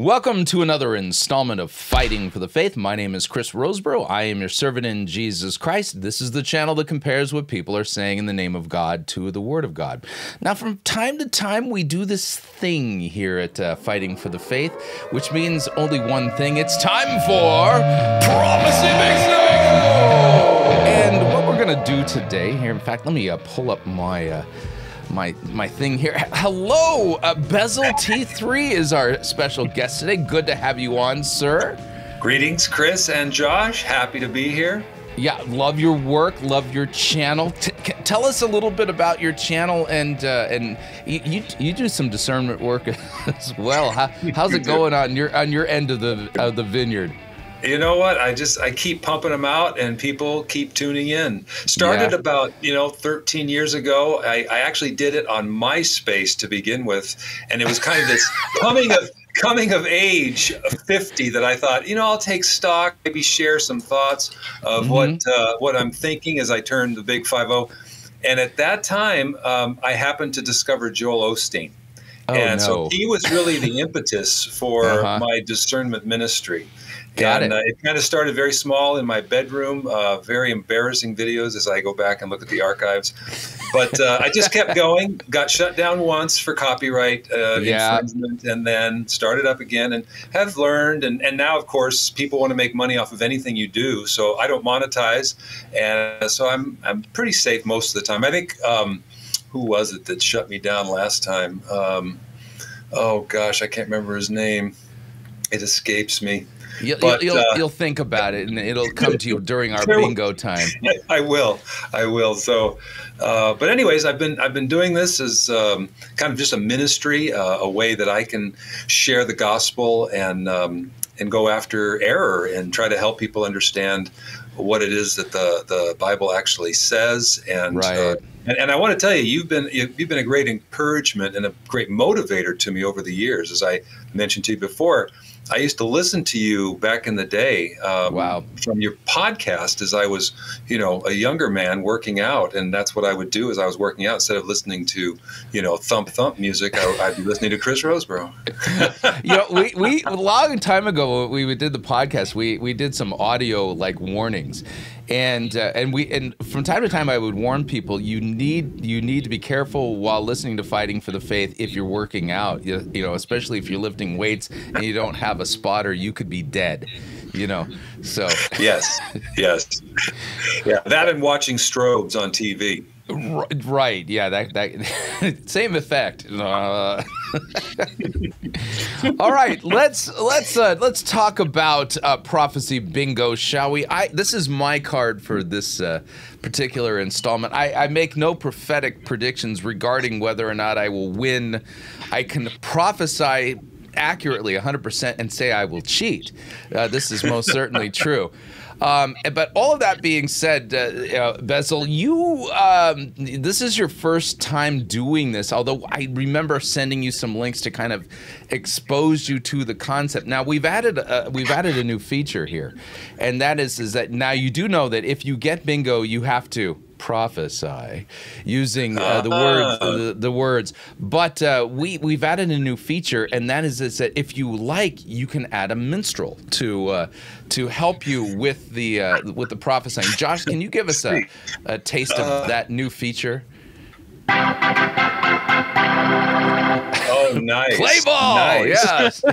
Welcome to another installment of Fighting for the Faith. My name is Chris Rosebrough. I am your servant in Jesus Christ. This is the channel that compares what people are saying in the name of God to the Word of God. Now, from time to time, we do this thing here at uh, Fighting for the Faith, which means only one thing it's time for Prophecy And what we're going to do today here, in fact, let me uh, pull up my. Uh, my my thing here. Hello, uh, Bezel T3 is our special guest today. Good to have you on, sir. Greetings, Chris and Josh. Happy to be here. Yeah, love your work, love your channel. T tell us a little bit about your channel, and uh, and you, you, you do some discernment work as well. How, how's it going on your on your end of the of the vineyard? You know what? I just I keep pumping them out, and people keep tuning in. Started yeah. about you know 13 years ago. I, I actually did it on MySpace to begin with, and it was kind of this coming of coming of age of 50 that I thought, you know, I'll take stock, maybe share some thoughts of mm-hmm. what uh, what I'm thinking as I turn the big 50. And at that time, um, I happened to discover Joel Osteen. Oh, and no. so he was really the impetus for uh-huh. my discernment ministry. Got and, it. Uh, it kind of started very small in my bedroom, uh, very embarrassing videos as I go back and look at the archives. But uh, I just kept going, got shut down once for copyright uh, yeah. infringement, and then started up again and have learned. And, and now, of course, people want to make money off of anything you do. So I don't monetize. And so I'm, I'm pretty safe most of the time. I think, um, who was it that shut me down last time? Um, oh, gosh, I can't remember his name. It escapes me. You'll, but, you'll, uh, you'll, think about it, and it'll come to you during our bingo time. I will, I will. So, uh, but anyways, I've been I've been doing this as um, kind of just a ministry, uh, a way that I can share the gospel and um, and go after error and try to help people understand what it is that the the Bible actually says and. Uh, right. And, and, I want to tell you, you've been you've been a great encouragement and a great motivator to me over the years. As I mentioned to you before, I used to listen to you back in the day. Um, wow. From your podcast, as I was, you know, a younger man working out, and that's what I would do as I was working out. Instead of listening to, you know, thump thump music, I, would be listening to Chris Rosebrough. you know, we we a long time ago we did the podcast. We we did some audio like warnings, and uh, and we and from time to time I would warn people you need you need to be careful while listening to Fighting for the Faith if you're working out you, you know especially if you're lifting weights and you don't have a spotter you could be dead you know so. Yes yes. Yeah that and watching strobes on TV Right. Yeah. That that same effect. Uh, all right. Let's let's uh, let's talk about uh, prophecy bingo, shall we? I this is my card for this uh, particular installment. I, I make no prophetic predictions regarding whether or not I will win. I can prophesy accurately 100% and say I will cheat. Uh, this is most certainly true. Um, but all of that being said, uh, uh, Bezel, you um, this is your first time doing this. Although I remember sending you some links to kind of expose you to the concept. Now we've added a, we've added a new feature here, and that is is that now you do know that if you get bingo, you have to prophesy using uh, the words uh-huh. the, the, words but uh, we we've added a new feature and that is, is that if you like you can add a minstrel to uh, to help you with the uh, with the prophesying josh can you give us a, a taste of uh. that new feature Oh, nice. Play ball. Nice. Yes.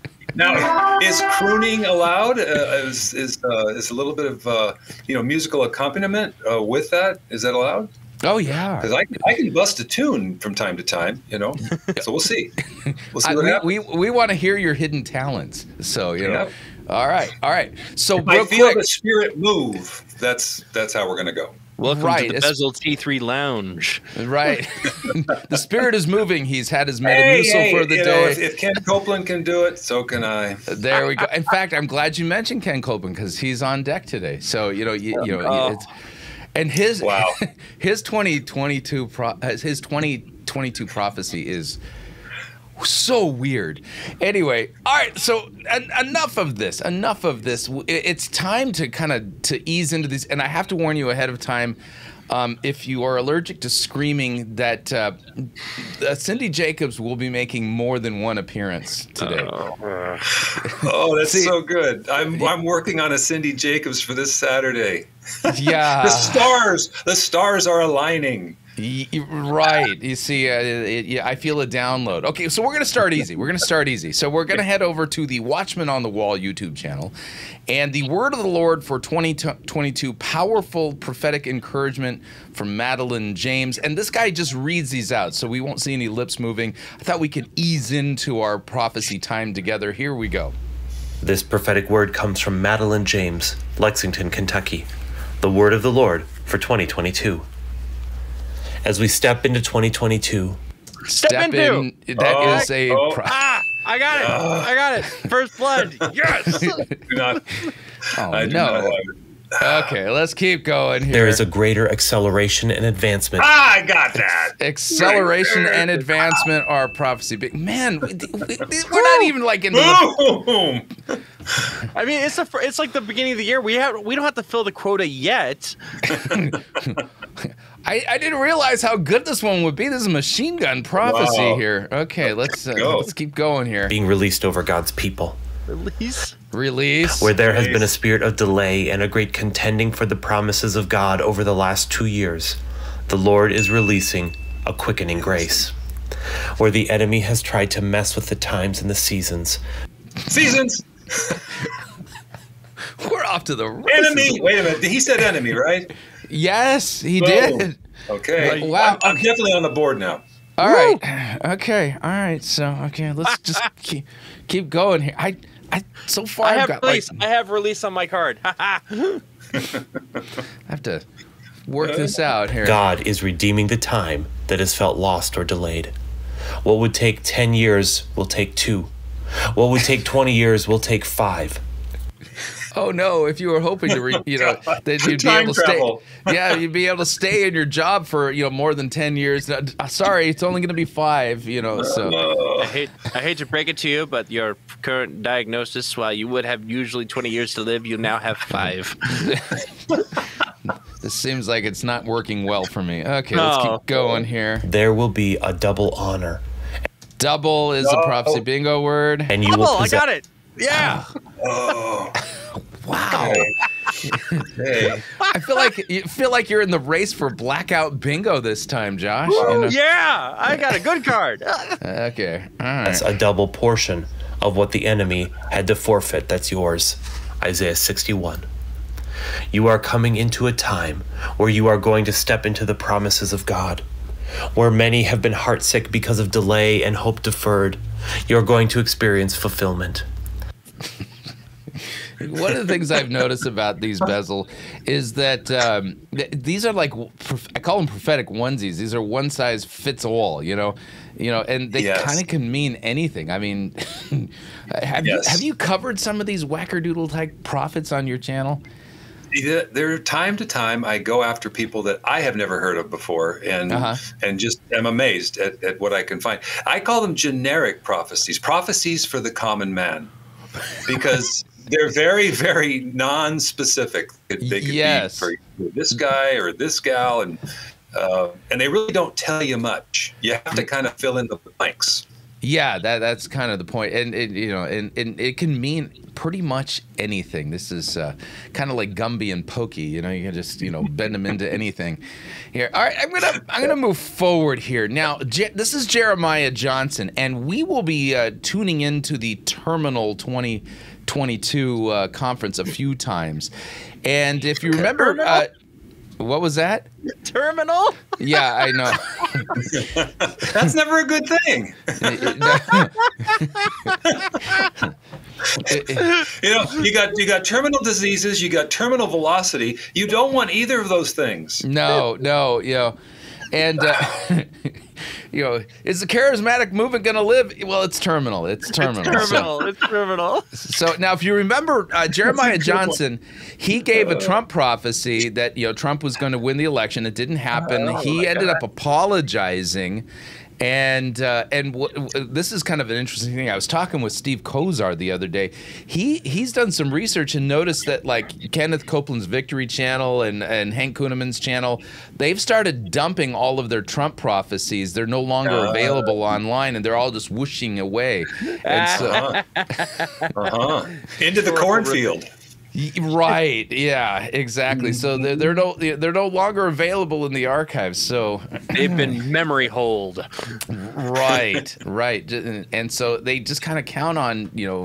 now, is crooning allowed? Uh, is is uh, is a little bit of uh, you know musical accompaniment uh, with that? Is that allowed? Oh yeah, because I, I can bust a tune from time to time, you know. so we'll see. We'll see I, what we, happens. We we want to hear your hidden talents. So you know. All right, all right. So I feel quick, the spirit move. That's that's how we're gonna go. Welcome right. to the Bezel T3 Lounge. Right. the spirit is moving. He's had his Metamucil hey, hey, for the day. Know, if, if, Ken Copeland can do it, so can I. There we go. In fact, I'm glad you mentioned Ken Copeland because he's on deck today. So you know, you, you know, oh. it's, and his wow. his 2022 pro, his 2022 prophecy is so weird. Anyway, all right. So en enough of this. Enough of this. It's time to kind of to ease into these. And I have to warn you ahead of time. Um, if you are allergic to screaming, that uh, uh, Cindy Jacobs will be making more than one appearance today. Oh, oh that's See, so good. I'm I'm working on a Cindy Jacobs for this Saturday. Yeah, the stars, the stars are aligning. Right. You see, uh, it, yeah, I feel a download. Okay, so we're going to start easy. We're going to start easy. So we're going to head over to the Watchman on the Wall YouTube channel. And the word of the Lord for 2022 powerful prophetic encouragement from Madeline James. And this guy just reads these out, so we won't see any lips moving. I thought we could ease into our prophecy time together. Here we go. This prophetic word comes from Madeline James, Lexington, Kentucky. The word of the Lord for 2022 as we step into 2022. Step, step into. In, that oh, is a. Oh. ah, I got it. Uh, I got it. First blood. yes. do not. Oh, I do no. Not okay, let's keep going here. There is a greater acceleration and advancement. Ah, I got that. Acceleration right and advancement are prophecy. But man, we, are not even like in the. Boom. I mean, it's a, it's like the beginning of the year. We have we don't have to fill the quota yet. I, I didn't realize how good this one would be. This is a machine gun prophecy wow. here. Okay, let's uh, let's keep going here. Being released over God's people. Release. Release. Where there has been a spirit of delay and a great contending for the promises of God over the last two years, the Lord is releasing a quickening grace. Where the enemy has tried to mess with the times and the seasons. Seasons. We're off to the races. enemy. Wait a minute. He said enemy, right? Yes, he did. Okay. wow. I'm, I'm okay. definitely on the board now. All Woo! right. Okay. All right. So okay, let's just keep keep going here. I I so far I have got, release. Like, I have release on my card. I have to work this uh, out here. God is redeeming the time that has felt lost or delayed. What would take 10 years will take 2. What would take 20 years will take 5 oh no, if you were hoping to, re, you know, that you'd be able to travel. stay, yeah, you'd be able to stay in your job for you know more than ten years. Uh, sorry, it's only going to be five. You know, so I hate I hate to break it to you, but your current diagnosis, while you would have usually twenty years to live, you now have five. this seems like it's not working well for me. Okay, let's keep going here. There will be a double honor. Double is a prophecy bingo word. And you double, will I got it. Yeah. Oh. Wow. hey. I feel like you feel like you're in the race for blackout bingo this time, Josh. You know? Yeah, I got a good card. okay. All right. That's a double portion of what the enemy had to forfeit. That's yours. Isaiah 61. You are coming into a time where you are going to step into the promises of God. Where many have been heartsick because of delay and hope deferred, you're going to experience fulfillment. One of the things I've noticed about these bezel is that um, th- these are like I call them prophetic onesies. These are one size fits all. You know, you know, and they yes. kind of can mean anything. I mean, have yes. you have you covered some of these wackerdoodle type prophets on your channel? there are time to time I go after people that I have never heard of before and uh-huh. and just am amazed at, at what I can find. I call them generic prophecies, prophecies for the common man. Because they're very, very non-specific. They could yes. be for this guy or this gal, and uh, and they really don't tell you much. You have to kind of fill in the blanks. Yeah, that that's kind of the point, and it, you know, and, and it can mean pretty much anything. This is uh, kind of like Gumby and Pokey. You know, you can just you know bend them into anything. Here, all right, I'm gonna I'm gonna move forward here now. Je- this is Jeremiah Johnson, and we will be uh, tuning into the Terminal 20- 22 uh, conference a few times. And if you remember, uh, what was that? Terminal? Yeah, I know. That's never a good thing. you know, you got you got terminal diseases, you got terminal velocity. You don't want either of those things. No, no, you know. And uh, you know, is the charismatic movement going to live? Well, it's terminal. It's terminal. It's terminal. So, it's terminal. So now, if you remember, uh, Jeremiah Johnson, he gave a Trump prophecy that you know Trump was going to win the election. It didn't happen. Oh, he ended God. up apologizing And uh, and w- w- this is kind of an interesting thing. I was talking with Steve Kozar the other day. He he's done some research and noticed that like Kenneth Copeland's Victory Channel and and Hank Kunneman's channel, they've started dumping all of their Trump prophecies. They're no longer Uh. available online, and they're all just whooshing away. And so, Uh-huh. uh-huh. Into the cornfield. Y- Right. Yeah. Exactly. So they're, they're no they're no longer available in the archives. So They've been memory hold. right, right. And, and so they just kind of count on you know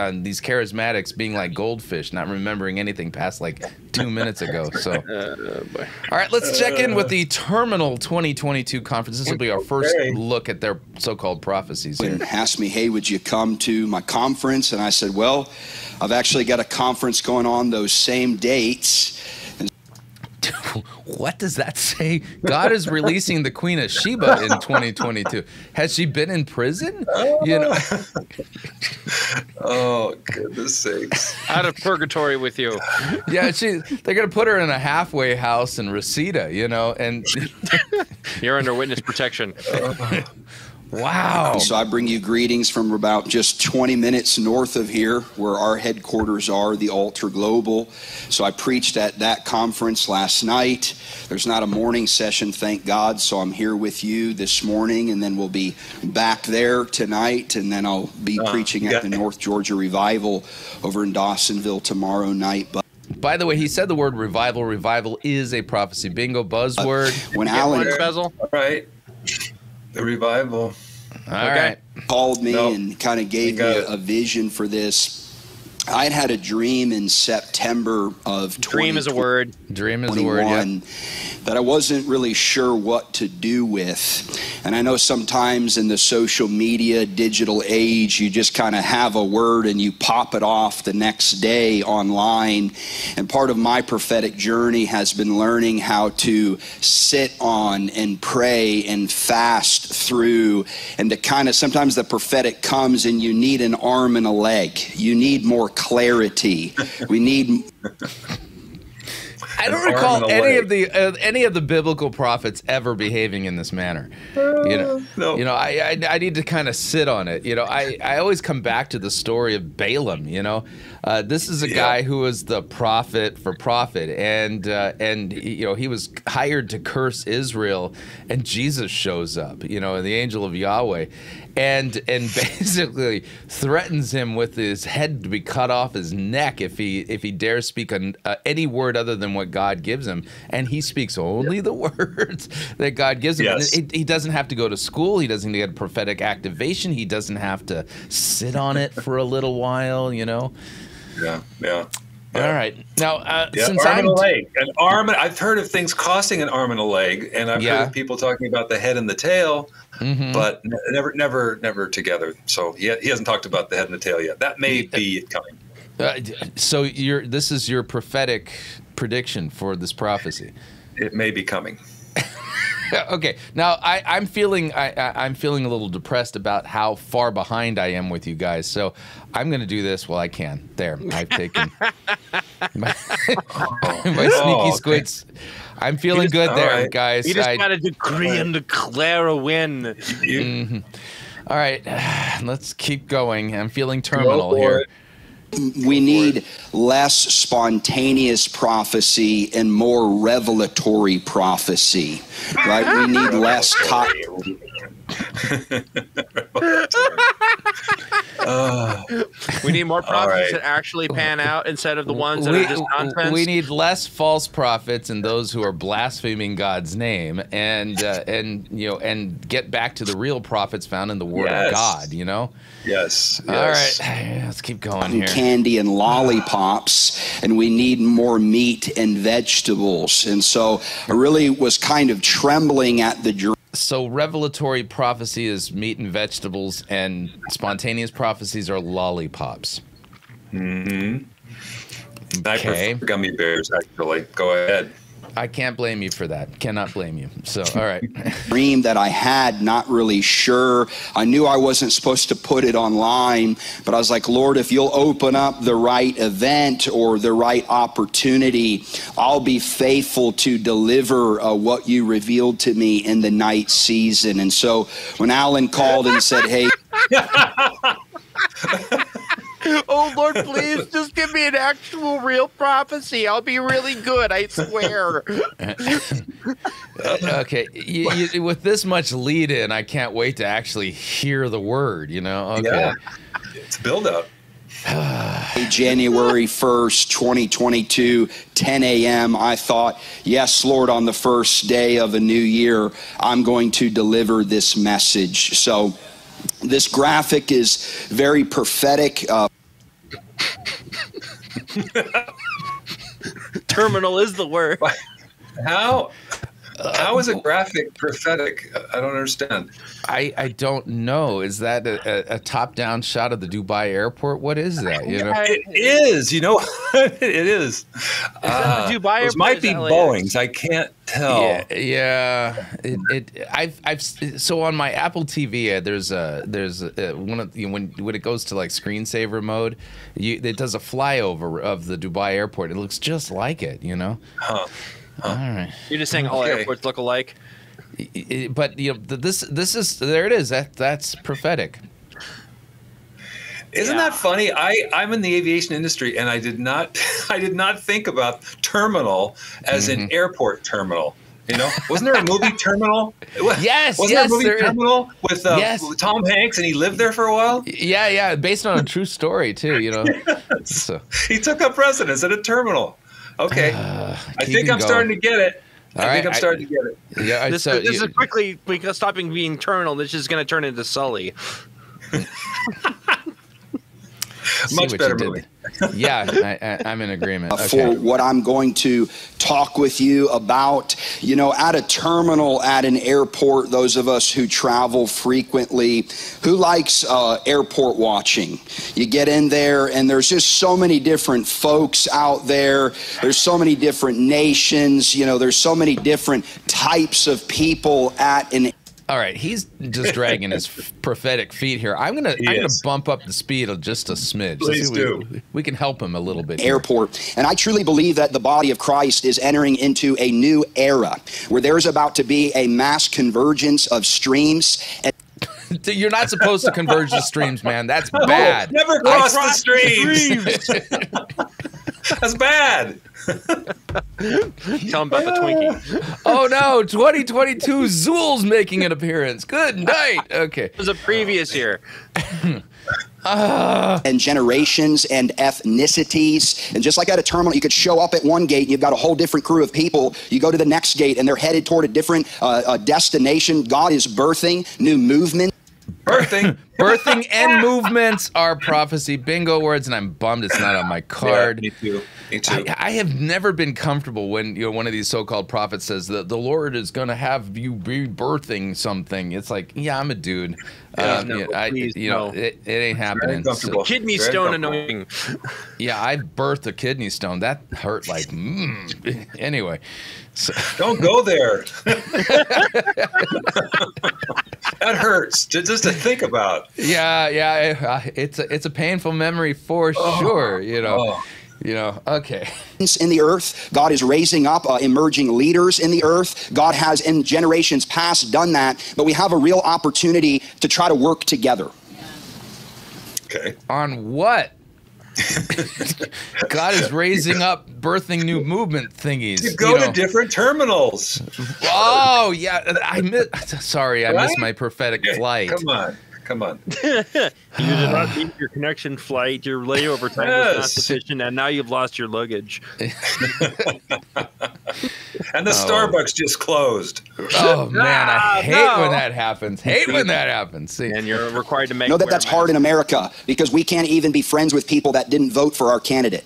on these charismatics being like goldfish, not remembering anything past like two minutes ago. So oh, all right, let's check in with the Terminal 2022 conference. This will be our first Okay. look at their so-called prophecies. Here. and asked me, hey, would you come to my conference? And I said, well, I've actually got a conference going on those same dates. What does that say? God is releasing the Queen of Sheba in 2022. Has she been in prison? Oh. You know. Oh, goodness sakes. Out of purgatory with you. Yeah, she. They're gonna put her in a halfway house in Reseda, you know, and You're under witness protection. Wow. So I bring you greetings from about just 20 minutes north of here, where our headquarters are, the Altar Global. So I preached at that conference last night. There's not a morning session, thank God. So I'm here with you this morning, and then we'll be back there tonight, and then I'll be Uh, preaching at the me. North Georgia Revival over in Dawsonville tomorrow night. But By the way, he said the word revival. Revival is a prophecy. Bingo buzzword. when Get Alan lunch bezel? All right. The revival. All right. called me Nope. and kind of gave me a, a vision for this. I'd had a dream in September of Dream is a word. Dream is the word. Yeah. 2021 that I wasn't really sure what to do with. And I know sometimes in the social media digital age, you just kind of have a word and you pop it off the next day online. And part of my prophetic journey has been learning how to sit on and pray and fast through and to kind of sometimes the prophetic comes and you need an arm and a leg. You need more clarity. We need I don't recall any leg. of the uh, any of the biblical prophets ever behaving in this manner. You know, no. you know, I, I I need to kind of sit on it. You know, I I always come back to the story of Balaam. You know, uh, this is a Yeah. guy who was the prophet for profit, and uh, and you know he was hired to curse Israel, and Jesus shows up. You know, the angel of Yahweh, and and basically threatens him with his head to be cut off his neck if he if he dares speak an, uh, any word other than what God gives him, and he speaks only the words that God gives him. Yes. And it- he doesn't have to go to school. He doesn't get prophetic activation. He doesn't have to sit on it for a little while. You know. Yeah, yeah. All right. Now, uh, Yeah, since arm I'm and a leg, an arm. I've heard of things costing an arm and a leg, and I've Yeah. heard of people talking about the head and the tail, Mhm. but never, never, never together. So he, he hasn't talked about the head and the tail yet. That may be coming. Uh, so you're this is your prophetic prediction for this prophecy. It may be coming. Okay. Now I, I'm feeling I, I'm feeling a little depressed about how far behind I am with you guys. So I'm going to do this while I can. There, I've taken my, my sneaky Oh, okay. squids. I'm feeling good there, right. guys. You just I- got to decree and declare a win. You, Mhm. All right, let's keep going. I'm feeling terminal here. it. we need less spontaneous prophecy and more revelatory prophecy right we need less co- Uh, We need more prophets right. that actually pan out instead of the ones that we, are just nonsense. we need less false prophets and those who are blaspheming God's name, and uh, and you know, and get back to the real prophets found in the Word Yes. of God. You know. yes, All yes. right, let's keep going here. candy and lollipops and we need more meat and vegetables and so i really was kind of trembling at the dream So revelatory prophecy is meat and vegetables, and spontaneous prophecies are lollipops. Mm-hmm. I prefer gummy bears, actually. Go ahead. I can't blame you for that. Cannot blame you. So, all right. dream that I had, not really sure. I knew I wasn't supposed to put it online, but I was like, Lord, if you'll open up the right event or the right opportunity, I'll be faithful to deliver uh, what you revealed to me in the night season. And so when Alan called and said, Hey, oh Lord, please just give me an actual real prophecy. I'll be really good. I swear. okay, you, you, with this much lead in, I can't wait to actually hear the word. You know, okay. Yeah. It's build up. January 1st, 2022, 10 a.m. I thought, yes, Lord, on the first day of a new year, I'm going to deliver this message. So, this graphic is very prophetic. Uh, Terminal is the word. How how is a graphic prophetic? I don't understand. I, I don't know. Is that a, a, top down shot of the Dubai airport? What is that? You know, it is. You know, it is. is uh, Dubai those might be Boeing's. I can't tell. Yeah, yeah. It, it. I've. I've. So on my Apple TV, uh, there's a. There's a, one of you know, when when it goes to like screensaver mode, you, it does a flyover of the Dubai airport. It looks just like it. You know. Huh. All right. You're just saying all okay. airports look alike. But you know, this this is there. It is. That that's prophetic. Isn't yeah. that funny? I I'm in the aviation industry, and I did not I did not think about terminal as mm-hmm. an airport terminal. You know, wasn't there a movie Terminal? Yes, wasn't yes, there a movie Terminal with, uh, yes. with Tom Hanks, and he lived there for a while? Yeah, yeah, based on a true story too. You know, yes. so. he took up residence at a terminal. Okay. Uh, I think I'm going. starting to get it. All I right. think I'm starting I, to get it. Yeah, this, so, this you, is quickly because stopping being terminal. This is going to turn into Sully. Much better movie. Yeah, I, am in agreement. Okay. For what I'm going to talk with you about, you know, at a terminal, at an airport, those of us who travel frequently, who likes uh, airport watching? You get in there, and there's just so many different folks out there. There's so many different nations. You know, there's so many different types of people at an all right, he's just dragging his prophetic feet here. I'm gonna he I'm is. gonna bump up the speed of just a smidge. Please do. We, we, can help him a little bit. Airport, here. and I truly believe that the body of Christ is entering into a new era where there's about to be a mass convergence of streams. And- You're not supposed to converge the streams, man. That's bad. No, never cross the streams. That's bad. Tell him about the Twinkie. Oh no, 2022 Zuul's making an appearance. Good night. Okay. It was a previous year. Uh, and generations and ethnicities. And just like at a terminal, you could show up at one gate and you've got a whole different crew of people. You go to the next gate and they're headed toward a different uh, destination. God is birthing new movement. Birthing. Birthing and movements are prophecy bingo words, and I'm bummed it's not on my card. Yeah, me too. Me too. I, I, have never been comfortable when you know one of these so-called prophets says that the Lord is going to have you rebirthing something. It's like, yeah, I'm a dude. Yeah, um, no, yeah, I, you know, it, it, ain't happening. So, kidney Very stone annoying. Yeah, I birthed a kidney stone. That hurt like. Mm. Anyway, so. don't go there. that hurts just to think about. Yeah, yeah, it's a it's a painful memory for oh, sure. You know. Oh. You know, okay. In the earth, God is raising up uh, emerging leaders in the earth. God has, in generations past, done that, but we have a real opportunity to try to work together. Okay. On what? God is raising up, birthing new movement thingies. To go you know. to different terminals. Oh yeah, I miss. Sorry, I right? missed my prophetic flight. Come on. Come on. you did not meet your connection flight. Your layover time yes. was not sufficient, and now you've lost your luggage. and the oh. Starbucks just closed. Oh man, I ah, hate no. when that happens. Hate when that happens. See. And you're required to make. Know that that's hard in America because we can't even be friends with people that didn't vote for our candidate.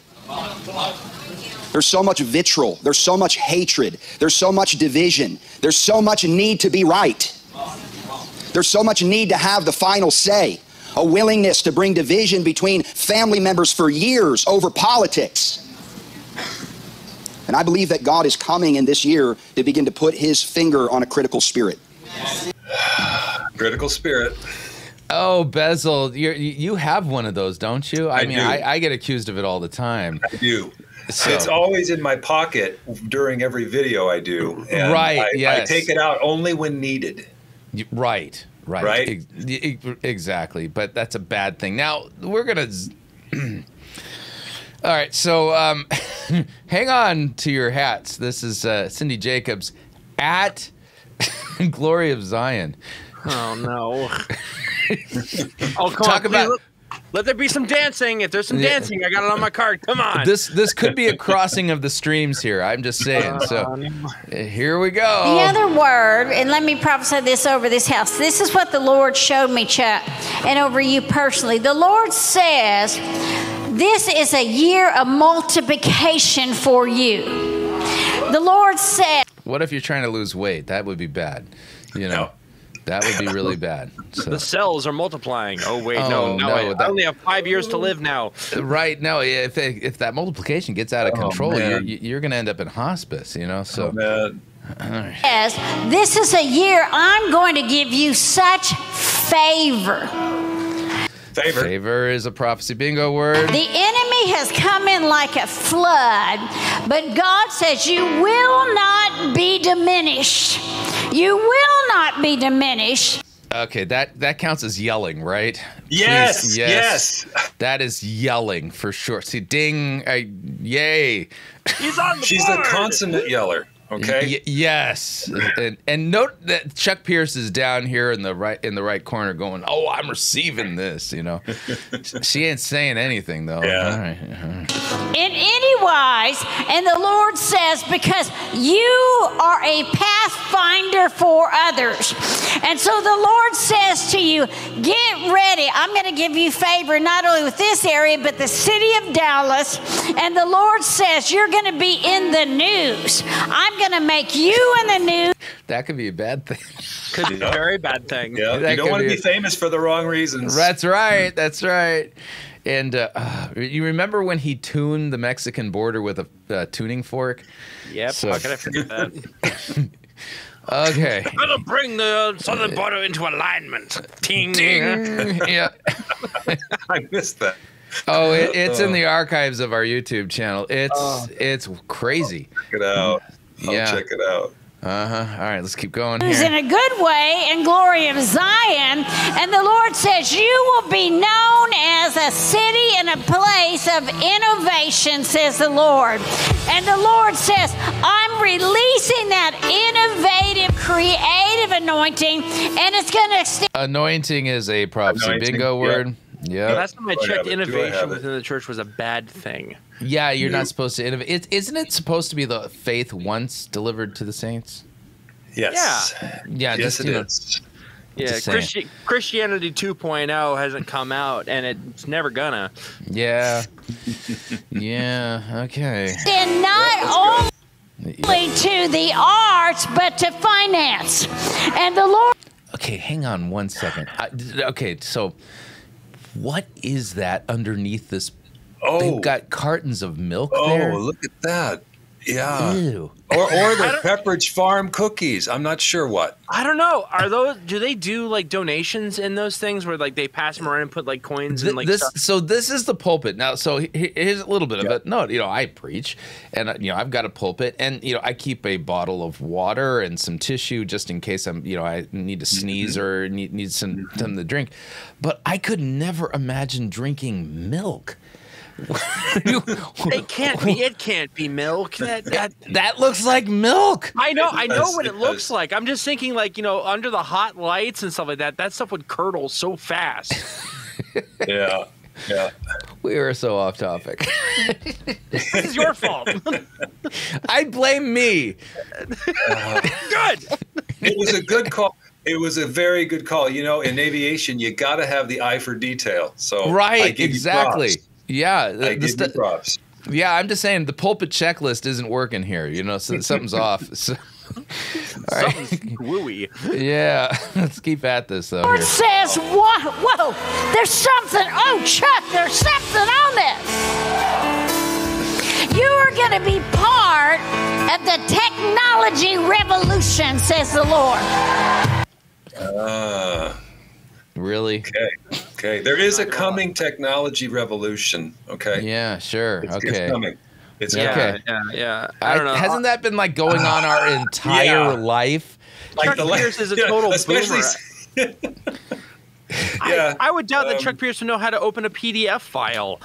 There's so much vitriol. There's so much hatred. There's so much division. There's so much need to be right. There's so much need to have the final say, a willingness to bring division between family members for years over politics. And I believe that God is coming in this year to begin to put his finger on a critical spirit. Critical spirit. Oh, Bezel, you you have one of those, don't you? I, I mean. I, I get accused of it all the time. I do. So- It's always in my pocket during every video I do. And Right, I, I take it out only when needed. Y- Right, right, Right? Ex- y- e- exactly. But that's a bad thing. Now we're gonna. All right, so um, hang on to your hats. This is uh, Cindy Jacobs at Glory of Zion. Oh no. oh come Talk on! about- please, let, let there be some dancing. If there's some Yeah. dancing, I got it on my card. Come on. This this could be a crossing of the streams here. I'm just saying. So here we go. The other word, and let me prophesy this over this house. This is what the Lord showed me, Chuck, and over you personally. The Lord says, This is a year of multiplication for you. The Lord said, What if you're trying to lose weight? That would be bad. You know, No. That would be really bad. So. the cells are multiplying. Oh wait, Oh, no, no, no, I, that- I only have five years to live now. Uh, right. No, if they, if that multiplication gets out of Oh, control, you're, you're going to end up in hospice. You know. So oh, Man, As this is a year I'm going to give you such favor. Favor. favor is a prophecy bingo word. The enemy has come in like a flood, but God says you will not be diminished. You will not be diminished. Okay, that that counts as yelling, right? Yes, Please, yes. That is yelling for sure. See, ding, I, yay. He's on the She's the board. consummate yeller. Okay. Y- yes, and and note that Chuck Pierce is down here in the right in the right corner, going, "Oh, I'm receiving this." You know, she ain't saying anything though. Yeah. All right. uh-huh. in any wise. And the Lord says, because you are a pathfinder for others. And so the Lord says to you, get ready. I'm going to give you favor not only with this area, but the city of Dallas. And the Lord says, you're going to be in the news. I'm going to make you in the news. That could be a bad thing. Could be a very bad thing. Yeah. That You don't want to be be it. famous for the wrong reasons. That's right. That's right. And uh, uh, you remember when he tuned the Mexican border with a uh, tuning fork? Yep. So- How could I forget that? Okay. Gotta bring the southern border into alignment. Ting. Ding. yeah. I missed that. Oh, it, it's in the archives of our YouTube channel. It's it's crazy. Check it out. I'll Yeah. check it out. Uh huh. All right, let's keep going in a good way and glory of Zion. And the Lord says, You will be known as a city and a place of innovation, says the Lord. And the Lord says, I'm releasing that innovative, creative anointing, and it's going to extend. Anointing is a prophecy Anointing, bingo word. Yeah. Last time I checked, have it? Do I innovation have it? within the church was a bad thing. Yeah, you're not supposed to innovate. It, isn't it supposed to be the faith once delivered to the saints? Yes. Yeah, Yes, just it you know, is. Yeah, Christi- Christianity 2.0 hasn't come out, and it's never gonna. Yeah. yeah. Okay. And not only to the arts, but to finance. And the Lord Okay, hang on one second. I, d- okay, so what is that underneath this? Oh, They've got cartons of milk oh, there. Oh, look at that. Yeah. Ew. Or, or the Pepperidge Farm cookies. I'm not sure what. I don't know. Are those? Do they do like donations in those things where like they pass them around and put like coins Th- and like this stuff? so this is the pulpit now so he- he- here's a little bit of it no you know i preach and uh, you know i've got a pulpit and you know i keep a bottle of water and some tissue just in case i'm you know i need to sneeze or need, need some something to drink but i could never imagine drinking milk It can't be. It can't be milk. That, that that looks like milk I know. I know what it it looks like. I'm just thinking like you know under the hot lights and stuff like that. That stuff would curdle so fast. Yeah. Yeah. we were so off topic this is your fault. i blame me Good. It was a good call. It was a very good call. You know, in aviation, you got to have the eye for detail. So right give exactly props. Yeah I the give stu- you props. Yeah, I'm just saying the pulpit checklist isn't working here. You know, so something's off. So, all right. Something's wooey. Yeah, let's keep at this though. Lord Here. says, whoa, whoa, there's something. Oh, Chuck, there's something on this. You are going to be part of the technology revolution, says the Lord. Uh, Really? okay. Okay. There is a coming technology revolution. Okay. Yeah, sure. It's, okay. it's coming. It's Yeah, coming. okay. Yeah, yeah. I I don't know. Hasn't that been like going on our entire Yeah. life? Chuck la- Pierce is a total especially. yeah. I would doubt that Um, Chuck Pierce would know how to open a PDF file.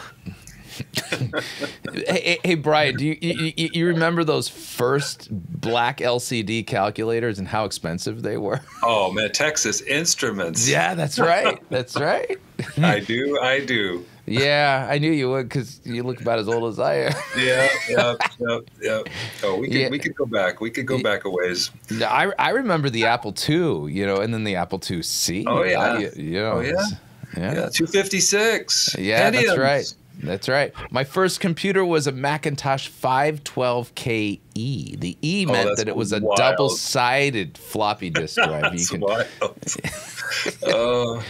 Hey, hey, hey, Brian, do you, you you- remember those first black LCD calculators and how expensive they were? oh man, Texas Instruments. Yeah, that's right. That's right. I do. I do. Yeah, I knew you would because you look about as old as I am. Yeah. Yeah. Yeah. yeah. Oh, we could Yeah. we could go back. We could go back a ways. I I remember the Apple II, you know, and then the Apple IIc. Oh, yeah. You know, Oh, yeah. yeah. Yeah. Two fifty six. Yeah, that's right. That's right. My first computer was a Macintosh 512KE. The E Oh, meant that's that it was a double-sided floppy disk drive. You can, wild. oh,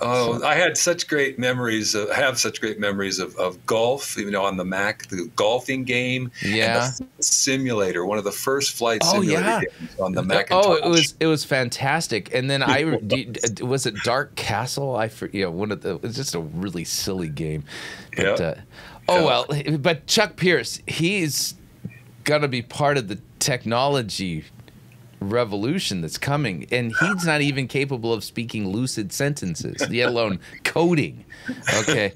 oh, I had such great memories. Of, have such great memories of, of golf. You know, on the Mac, the golfing game. and Yeah. the simulator. One of the first flight Oh, simulator yeah. games on the Macintosh. Oh, it was it was fantastic. And then I was it Dark Castle. I for you know one of the it's just a really silly game. But, Yeah. uh, oh well, but Chuck Pierce, he's gonna be part of the technology revolution that's coming, and he's not even capable of speaking lucid sentences, let alone coding. Okay.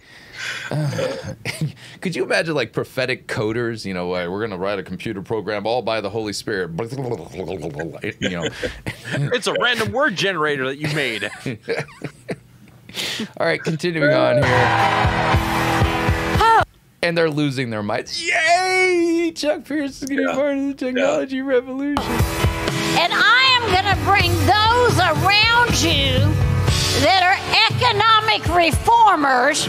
Could you imagine like prophetic coders? You know, uh, we're gonna write a computer program all by the Holy Spirit. You know, It's a random word generator that you made. All right, continuing on here. And they're losing their minds. Yay! Chuck Pierce is going to be part of the technology revolution. And I am going to bring those around you that are economic reformers,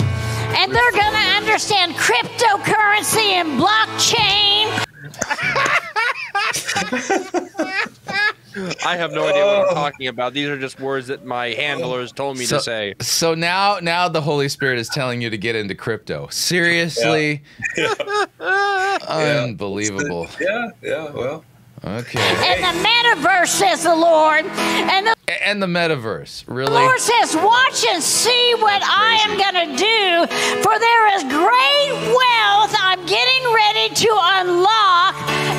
and they're going to understand cryptocurrency and blockchain. I have no idea what I'm oh. talking about. These are just words that my handlers told me So, to say. so now, now the Holy Spirit is telling you to get into crypto. Seriously, unbelievable. Yeah, yeah. Well, Okay, And the metaverse, says the Lord. And the and the metaverse, really? The Lord says, Watch and see what I am going to do, for there is great wealth I'm getting ready to unlock,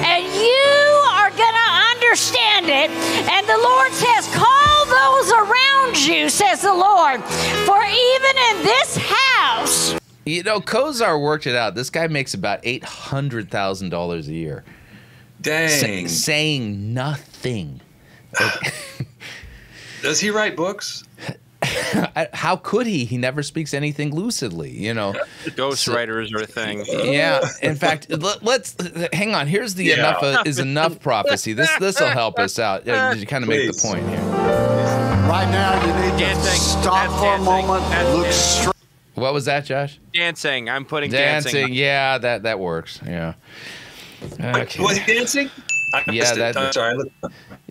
and you are going to understand it. And the Lord says, Call those around you, says the Lord, for even in this house, You know, Kozar worked it out. This guy makes about eight hundred thousand dollars a year, sa- dang. saying nothing. Does he write books? How could he? He never speaks anything lucidly. You know. Ghostwriters are a thing. Yeah. In fact, let, let's hang on. Here's the Yeah. enough uh, is enough prophecy. This this will help us out. Uh, to kind of make the point here. Right now, you need to stop That's for a moment, That's look straight. What was that, Josh? Dancing. I'm putting Dancing. dancing. Yeah, that that works. Yeah. Okay. Was he dancing? I Yeah, missed it. that- I'm sorry. Look,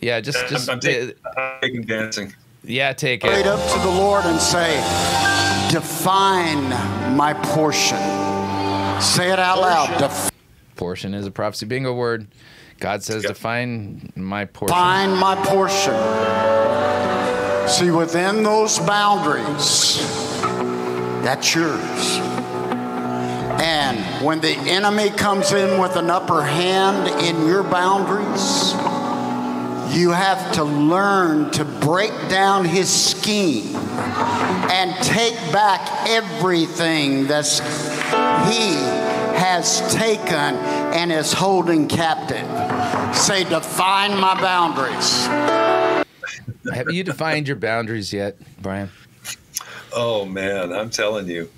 Yeah, just I'm, just I'm uh, taking, I'm taking dancing. yeah, take Straight it. up to the Lord and say, Define my portion. Say it out loud. Define Portion is a prophecy bingo word. God says, Yep. define my portion. Define my portion. See, within those boundaries, that's yours. And when the enemy comes in with an upper hand in your boundaries, you have to learn to break down his scheme and take back everything that he has taken and is holding captive. Say, define my boundaries. Have you defined your boundaries yet, Brian? Oh man, I'm telling you.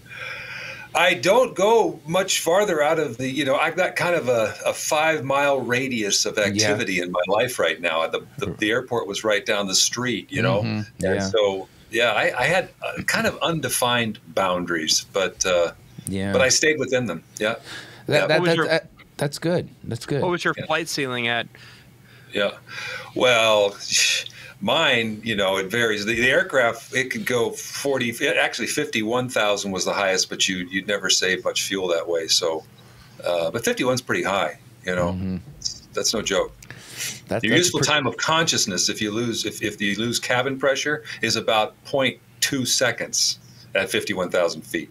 I don't go much farther out of the, you know, I've got kind of a, a five mile radius of activity in my life right now. The, the, the airport was right down the street, you know? Mhm, And so, yeah, I, I had uh, kind of undefined boundaries, but, uh, Yeah. but I stayed within them. Yeah. that, yeah. that, was that- your- that- that's good. That's good. What was your Yeah. flight ceiling at? Yeah. Well, mine, you know, it varies. The, the aircraft, it could go 40, actually 51,000 was the highest, but you, you'd never save much fuel that way. So, uh, but 51's pretty high, you know. Mhm. that's no joke. That, Your useful pretty- time of consciousness, if you lose if, if you lose cabin pressure, is about 0.2 seconds at 51,000 feet.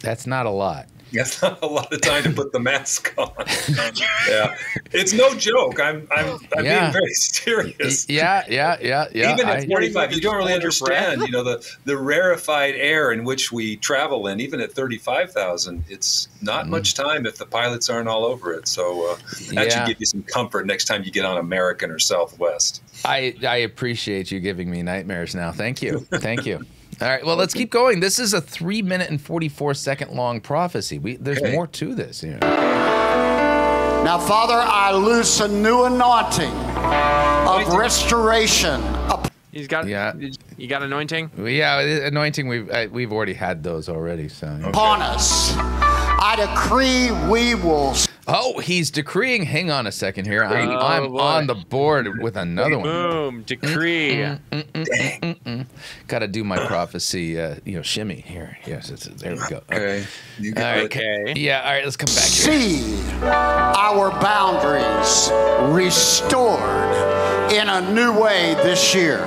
That's not a lot. That's not a lot of time to put the mask on. yeah, it's no joke. I'm I'm, I'm Yeah. being very serious. Yeah, yeah, yeah, yeah. even I- at 45, you don't really hold your breath. understand. You know the the rarefied air in which we travel in. Even at 35,000, it's not much time if the pilots aren't all over it. So uh, that Mm. Yeah. should give you some comfort next time you get on American or Southwest. I I appreciate you giving me nightmares now. Thank you. Thank you. All right. Well, let's keep going. This is a three minute and forty four second long prophecy. We there's Okay. more to this. You know. Now, Father, I loose a new anointing of restoration He's got. Yeah. You got anointing. Yeah, anointing. We've I, we've already had those already. So. upon us. I decree we will Oh, he's decreeing. Hang on a second here. I'm, Oh, I'm on the board with another one. Boom. Decree. Mm, mm, mm, got to do my prophecy. Uh, you know, shimmy here. Yes, it's, there we go. Okay, you got right. it. Okay. Yeah. All right. Let's come back here. see our boundaries restored in a new way this year.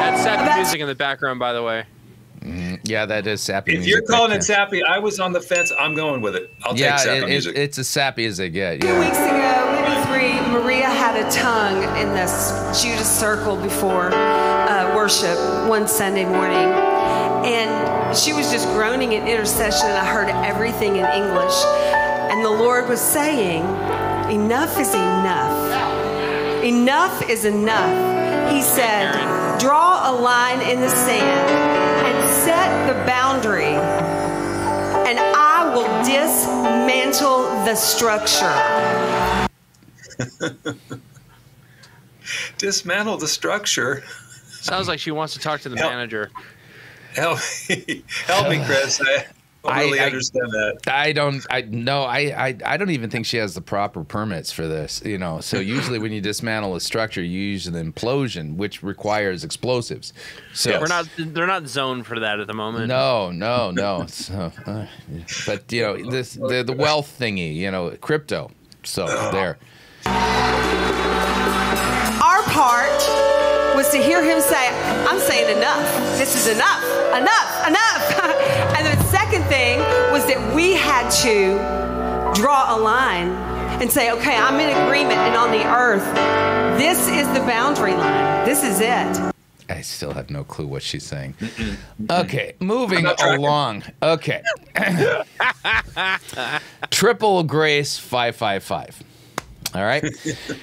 That's sad That's- music in the background, by the way. Yeah, that is sappy. If music you're calling there. it sappy, I was on the fence. I'm going with it. I'll yeah, take sappy it, it, music. it's as sappy as they get. Two weeks ago, maybe three, Maria had a tongue in this Judas circle before uh, worship one Sunday morning. And she was just groaning in intercession, and I heard everything in English. And the Lord was saying, Enough is enough. Enough is enough. He said, Draw a line in the sand and set the boundary and I will dismantle the structure. Dismantle the structure. Sounds like she wants to talk to the Help. manager. Help me, help me, Chris. I don't I- really I- understand that. I don't. I no. I, I. I don't even think she has the proper permits for this. You know. So usually when you dismantle a structure, you use an implosion, which requires explosives. So We're not. They're not zoned for that at the moment. No, no, no. So, uh, but you know this the the wealth thingy. You know, crypto. So there. Our part was to hear him say, I'm saying enough. This is enough, enough, enough. and the second thing was that we had to draw a line and say, okay, I'm in agreement and on the earth, this is the boundary line. This is it. I still have no clue what she's saying. Okay, moving along. Okay. Triple Grace 555. All right.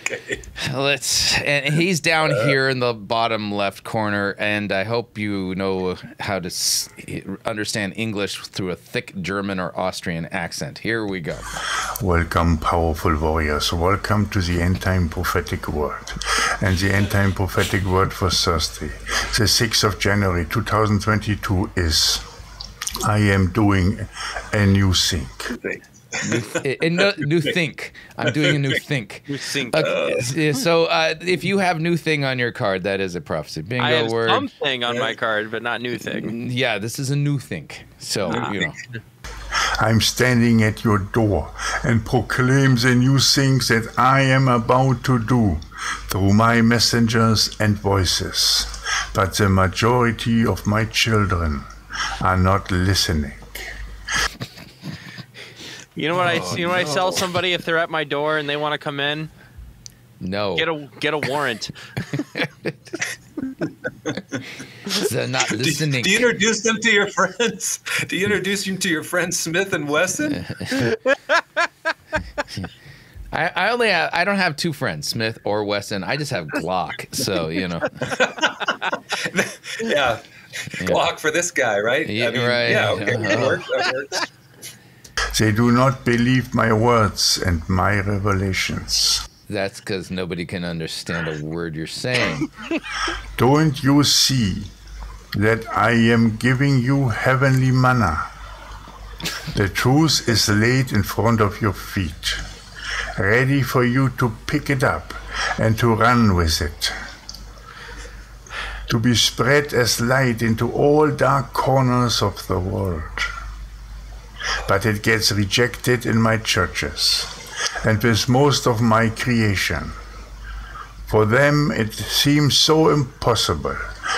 Let's. And he's down uh, here in the bottom left corner, and I hope you know how to s- understand English through a thick German or Austrian accent. Here we go. Welcome, powerful warriors. Welcome to the end time prophetic word. And the end time prophetic word for Thursday, the 6th of January 2022, is I am doing a new thing. A- a no- new think. I'm doing a new think. New think. Okay, uh. so uh, if you have new thing on your card, that is a prophecy. Bingo I have word. something on my card, but not new thing. Mm, yeah, this is a new think. So ah. you know. I'm standing at your door and proclaim the new things that I am about to do through my messengers and voices. But the majority of my children are not listening. You know what I? You know what I tell somebody if they're at my door and they want to come in? No. Get a get a warrant. They're not listening. do you introduce them to your friends? Do you introduce them to your friends Smith and Wesson? I, I only have, I don't have two friends, Smith or Wesson. I just have Glock. So you know. yeah. Glock for this guy, right? Yeah, I right. Yeah, okay. That Uh-huh. works. That works. They do not believe my words and my revelations. That's because nobody can understand a word you're saying. Don't you see that I am giving you heavenly manna? The truth is laid in front of your feet, ready for you to pick it up and to run with it. To be spread as light into all dark corners of the world. But it gets rejected in my churches and with most of my creation. For them, it seems so impossible,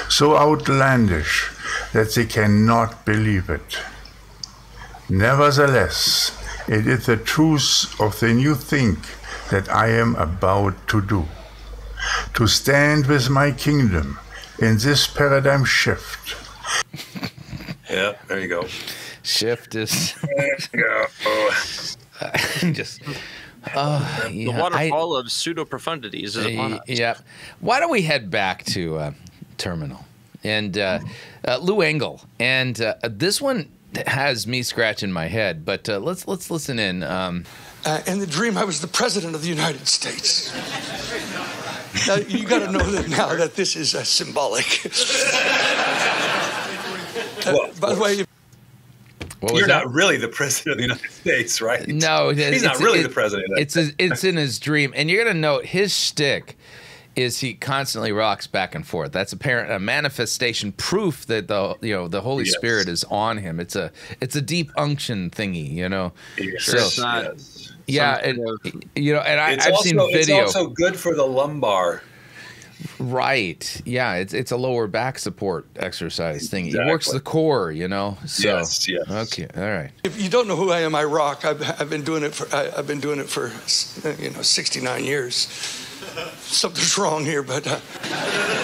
so outlandish, that they cannot believe it. Nevertheless, it is the truth of the new thing that I am about to do. To stand with my kingdom in this paradigm shift. Yeah, there you go. Shift is There just. Uh, The yeah, I- waterfall of pseudo profundities is upon us. Yeah. Why don't we head back to uh, Terminal and uh, uh, Lou Engle? And uh, this one has me scratching my head, but uh, let's let's listen in. Um, Uh, in the dream, I was the president of the United States. now, you got to know that now that this is uh, symbolic. Uh, by the way, what was You're that? not really the president of the United States, right? No, he's not really it- the president. It's his, it's in his dream, and you're gonna note his shtick is he constantly rocks back and forth. That's apparent a manifestation proof that the you know the Holy Yes. Spirit is on him. It's a it's a deep unction thingy, you know. Yes, So It's not- yeah, and you know, and I, It's I've also, seen it's also good for the lumbar. Right. Yeah, it's it's a lower back support exercise thing. It works the core, you know. So Yes, yes. Okay. All right. if you don't know who I am, I rock. I've, I've been doing it for I, I've been doing it for uh, you know 69 years. Something's wrong here, but uh,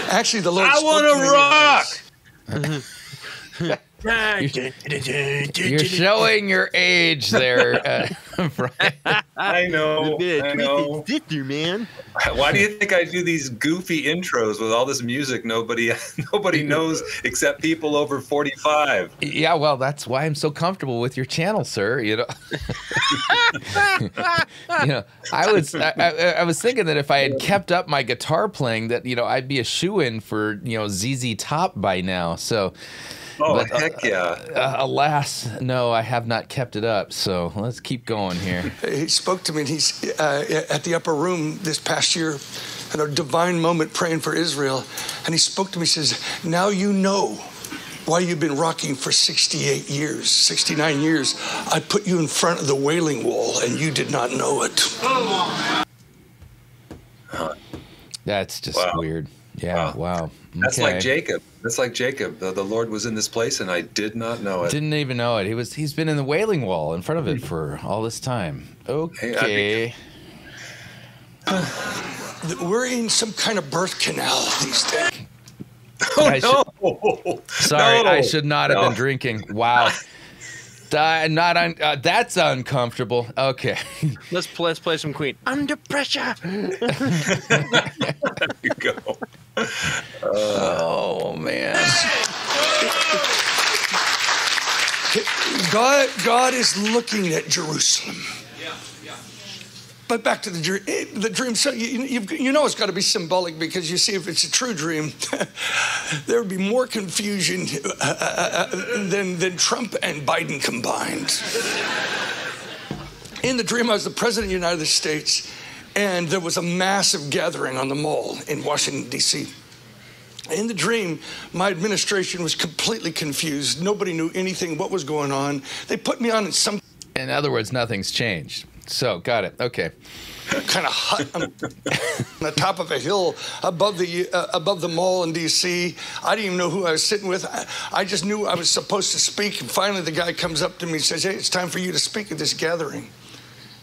actually, the Lord. I want to to rock. You're showing your age there, uh, Brian. I know. I know. man. Why do you think I do these goofy intros with all this music nobody nobody knows except people over 45? Yeah, well, that's why I'm so comfortable with your channel, sir. You know, you know, I was I, I, I was thinking that if I had kept up my guitar playing, that you know I'd be a shoe in for you know ZZ Top by now. So, Oh But, uh, heck yeah! uh, alas, no, I have not kept it up. So let's keep going here. He spoke to me, and he's uh, at the upper room this past year, in a divine moment praying for Israel. And he spoke to me, says, "Now you know why you've been rocking for 68 years, 69 years. I put you in front of the Wailing Wall, and you did not know it." That's just Wow. weird. Yeah. Wow. That's Okay. like Jacob. That's like Jacob. The, the Lord was in this place, and I did not know it. Didn't even know it. He was. He's been in the Wailing Wall in front of it for all this time. Okay. That We're in some kind of birth canal these days. I should- no, Sorry, No. I should not have No. been drinking. Wow. Di- not un- uh, that's uncomfortable. Okay. Let's play, let's play some Queen. Under pressure. there you go. Oh man. God, God is looking at Jerusalem. But back to the dream. The dream. So you, you, know it's got to be symbolic because you see, if it's a true dream, there would be more confusion uh, uh, uh, than than Trump and Biden combined. In the dream, I was the president of the United States, and there was a massive gathering on the mall in Washington D.C. In the dream, my administration was completely confused. Nobody knew anything what was going on. They put me on in some In other words, nothing's changed. So, got it. Okay. kind of hut on the top of a hill above the uh, above the mall in D.C. I didn't even know who I was sitting with. I, I just knew I was supposed to speak. And finally, the guy comes up to me and says, "Hey, it's time for you to speak at this gathering."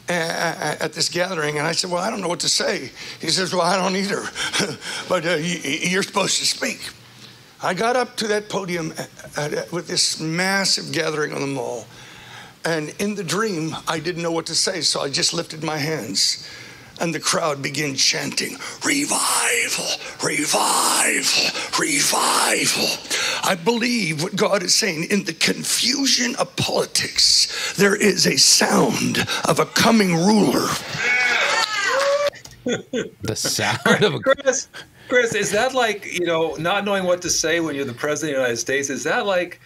Uh, At this gathering, and I said, "Well, I don't know what to say." He says, "Well, I don't either, but uh, you, you're supposed to speak." I got up to that podium at, at, with this massive gathering on the mall. And in the dream, I didn't know what to say, so I just lifted my hands. And the crowd began chanting, Revival, revival, revival. I believe what God is saying in the confusion of politics, there is a sound of a coming ruler. The sound of a Chris, Chris, is that like you know not knowing what to say when you're the president of the United States? Is that like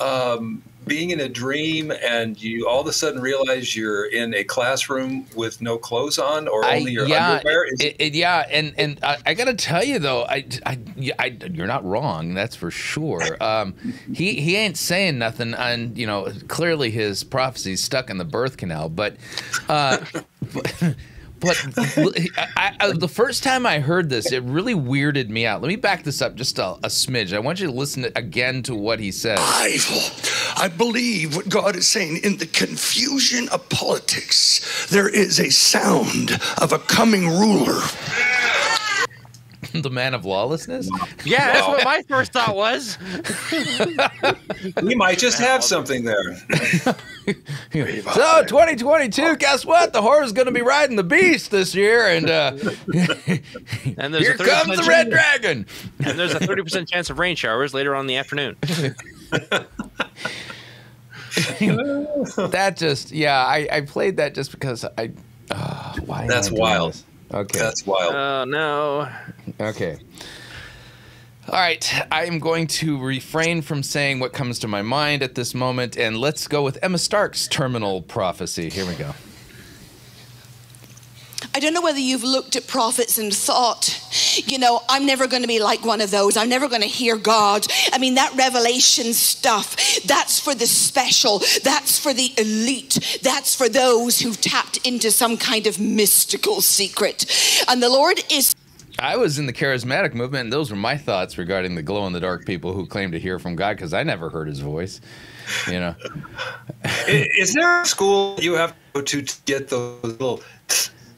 um, being in a dream and you all of a sudden realize you're in a classroom with no clothes on or only your yeah, underwear? Is- it- it- yeah, and and I, I gotta tell you though, I, I, I, you're not wrong. That's for sure. Um, he he ain't saying nothing, and you know clearly his prophecy's stuck in the birth canal. But, uh, but. But I, I, the first time I heard this, it really weirded me out. Let me back this up just a, a smidge. I want you to listen again to what he said. Bible. I believe what God is saying in the confusion of politics, there is a sound of a coming ruler. the man of lawlessness. Yeah, that's what my first thought was. we might just have something there. So 2022, guess what? The horror's going to be riding the beast this year, and uh, And there's here a 30% comes the red chance- dragon. And there's a 30% chance of rain showers later on in the afternoon. that just, yeah, I, I played that just because I. Uh, why? That's I doing wild. This? Okay. That's wild. Oh, no. Okay. All right, I am going to refrain from saying what comes to my mind at this moment, and let's go with Emma Stark's terminal prophecy. Here we go. I don't know whether you've looked at prophets and thought, you know, I'm never going to be like one of those. I'm never going to hear God. I mean, that revelation stuff, that's for the special, that's for the elite, that's for those who've tapped into some kind of mystical secret. And the Lord is I was in the charismatic movement, and those were my thoughts regarding the glow in the dark people who claim to hear from God because I never heard his voice. You know, Is there a school you have to go to to get those little,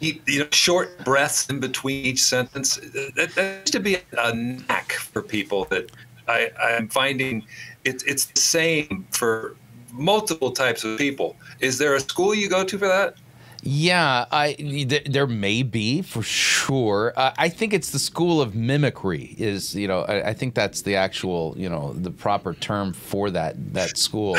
you know, short breaths in between each sentence? That, that used to be a knack for people that I, I'm finding it's it's the same for multiple types of people. Is there a school you go to for that? yeah, I th- there may be for sure. Uh, I think it's the school of mimicry. Is you know, I, I think that's the actual you know the proper term for that that school.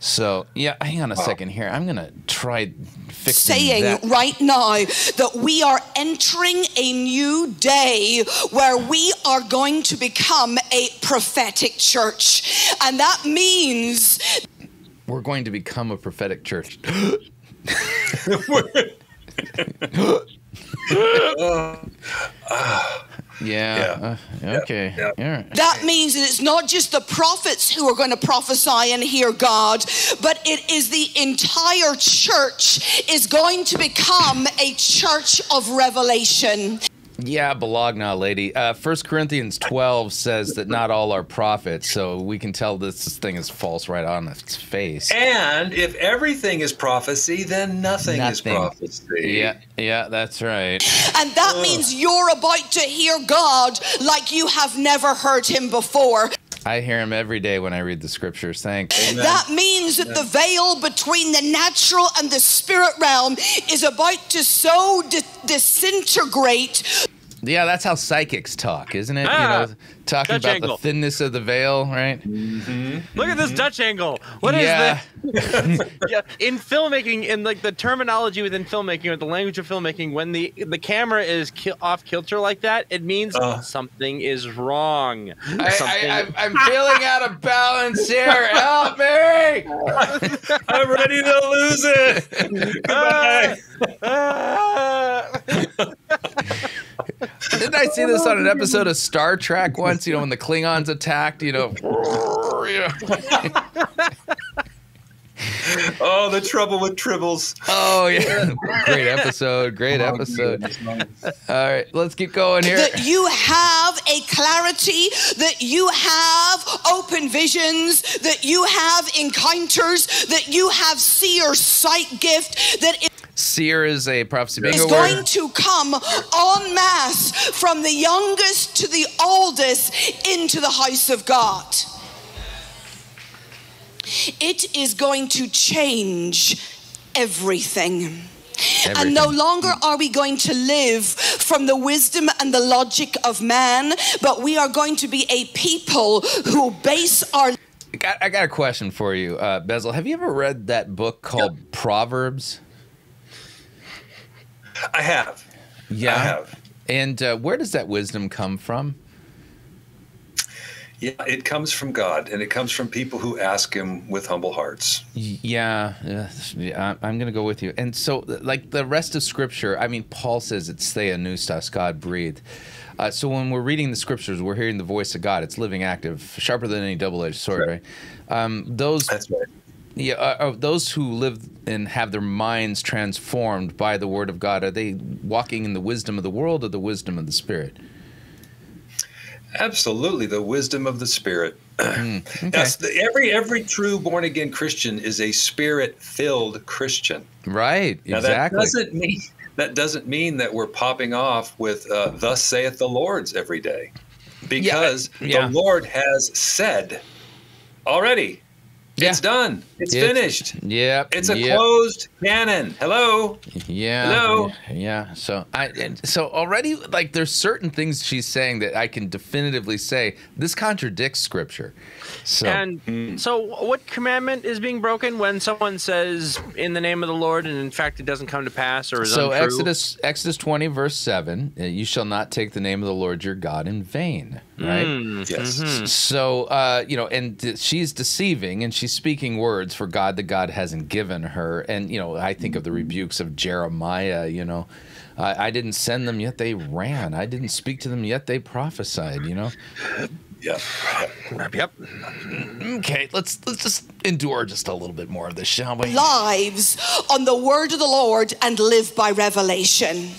So yeah, hang on a second here. I'm gonna try fixing saying that. right now that we are entering a new day where we are going to become a prophetic church. And that means We're going to become a prophetic church. Uh, uh, yeah. uh, okay. All right. That means that it's not just the prophets who are going to prophesy and hear God, but it is the entire church is going to become a church of revelation. Yeah, Bologna lady. Uh, 1 Corinthians 12 says that not all are prophets, so we can tell this thing is false right on its face. And if everything is prophecy, then nothing, is prophecy. Yeah, yeah, that's right. And that means you're about to hear God like you have never heard him before. I hear him every day when I read the scriptures. Thanks. That means that the veil between the natural and the spirit realm is about to so di- disintegrate. Yeah, that's how psychics talk, isn't it? Ah, you know, talking Dutch about angle. the thinness of the veil, right? Mm-hmm. Look at this Dutch angle. What is Yeah. that? yeah, in filmmaking, in like the terminology within filmmaking or the language of filmmaking, when the the camera is ki- off kilter like that, it means uh. something is wrong. I, Something- I, I'm, I'm feeling out of balance here. Help me! I'm ready to lose it. Goodbye. Ah. Didn't I see this on an episode of Star Trek once? You know, when the Klingons attacked, you know. oh, the trouble with tribbles. Oh, yeah. Great episode. Great oh, episode. All right, let's keep going here. That you have a clarity, that you have open visions, that you have encounters, that you have seer sight gift, that it Seer is a prophecy is bingo going word. to come en masse from the youngest to the oldest into the house of God. It is going to change everything. And no longer are we going to live from the wisdom and the logic of man, but we are going to be a people who base our I got, I got a question for you, uh, Bezel. Have you ever read that book called Proverbs? I have. Yeah. I have. And uh, where does that wisdom come from? Yeah, it comes from God, and it comes from people who ask Him with humble hearts. Yeah, yeah, I'm going to go with you. And so, like the rest of Scripture, I mean, Paul says it's theopneustos, God breathed. Uh, so when we're reading the Scriptures, we're hearing the voice of God. It's living, active, sharper than any double-edged sword. Right? right? Um, those. That's right. Yeah, uh, those who live and have their minds transformed by the Word of God, are they walking in the wisdom of the world or the wisdom of the Spirit? Absolutely, the wisdom of the Spirit. Mm, okay. Yes, the, every every true born again Christian is a spirit filled Christian. Right. Now, exactly. That doesn't mean that doesn't mean that we're popping off with uh, "Thus saith the Lord's" every day, because yeah, yeah. the Lord has said already yeah. It's done. It's, it's finished. Yeah. It's a yep. closed canon. Hello. Yeah. Hello. Yeah. So I so already like there's certain things she's saying that I can definitively say this contradicts scripture. So And mm. so what commandment is being broken when someone says in the name of the Lord and in fact it doesn't come to pass or is So untrue? Exodus Exodus 20 verse 7, uh, you shall not take the name of the Lord your God in vain, right? Mm. Yes. Mm-hmm. So uh, you know, and she's deceiving and she's speaking words for God that God hasn't given her. And, you know, I think of the rebukes of Jeremiah, you know. I, I didn't send them yet they ran. I didn't speak to them yet they prophesied, you know. Yep. Yep. Okay, let's let's just endure just a little bit more of this, shall we? Lives on the word of the Lord and live by revelation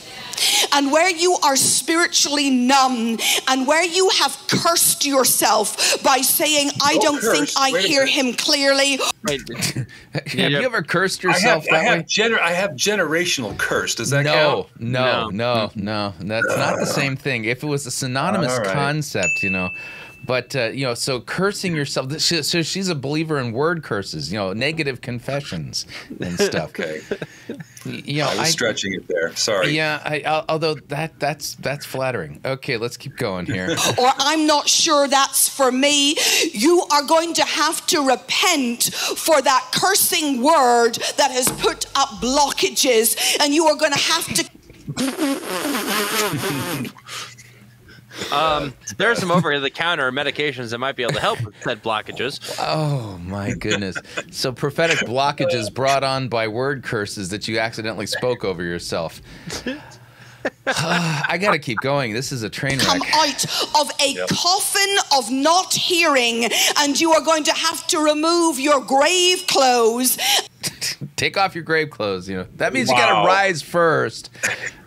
and where you are spiritually numb and where you have cursed yourself by saying, I don't curse. think I Wait hear him clearly. have you ever cursed yourself I have, that I way? Gener- I have generational curse. Does that no, count? No, no, no, no. That's not the same thing. If it was a synonymous right. concept, you know, but uh, you know, so cursing yourself. So she's a believer in word curses. You know, negative confessions and stuff. okay. You know, I was I, stretching it there. Sorry. Yeah. I, although that that's that's flattering. Okay, let's keep going here. or I'm not sure that's for me. You are going to have to repent for that cursing word that has put up blockages, and you are going to have to. Um, there are some over the counter medications that might be able to help with said blockages. Oh my goodness! So prophetic blockages brought on by word curses that you accidentally spoke over yourself. I gotta keep going. This is a train wreck. Come out of a yep. coffin of not hearing, and you are going to have to remove your grave clothes. Take off your grave clothes. You know that means wow. you gotta rise first.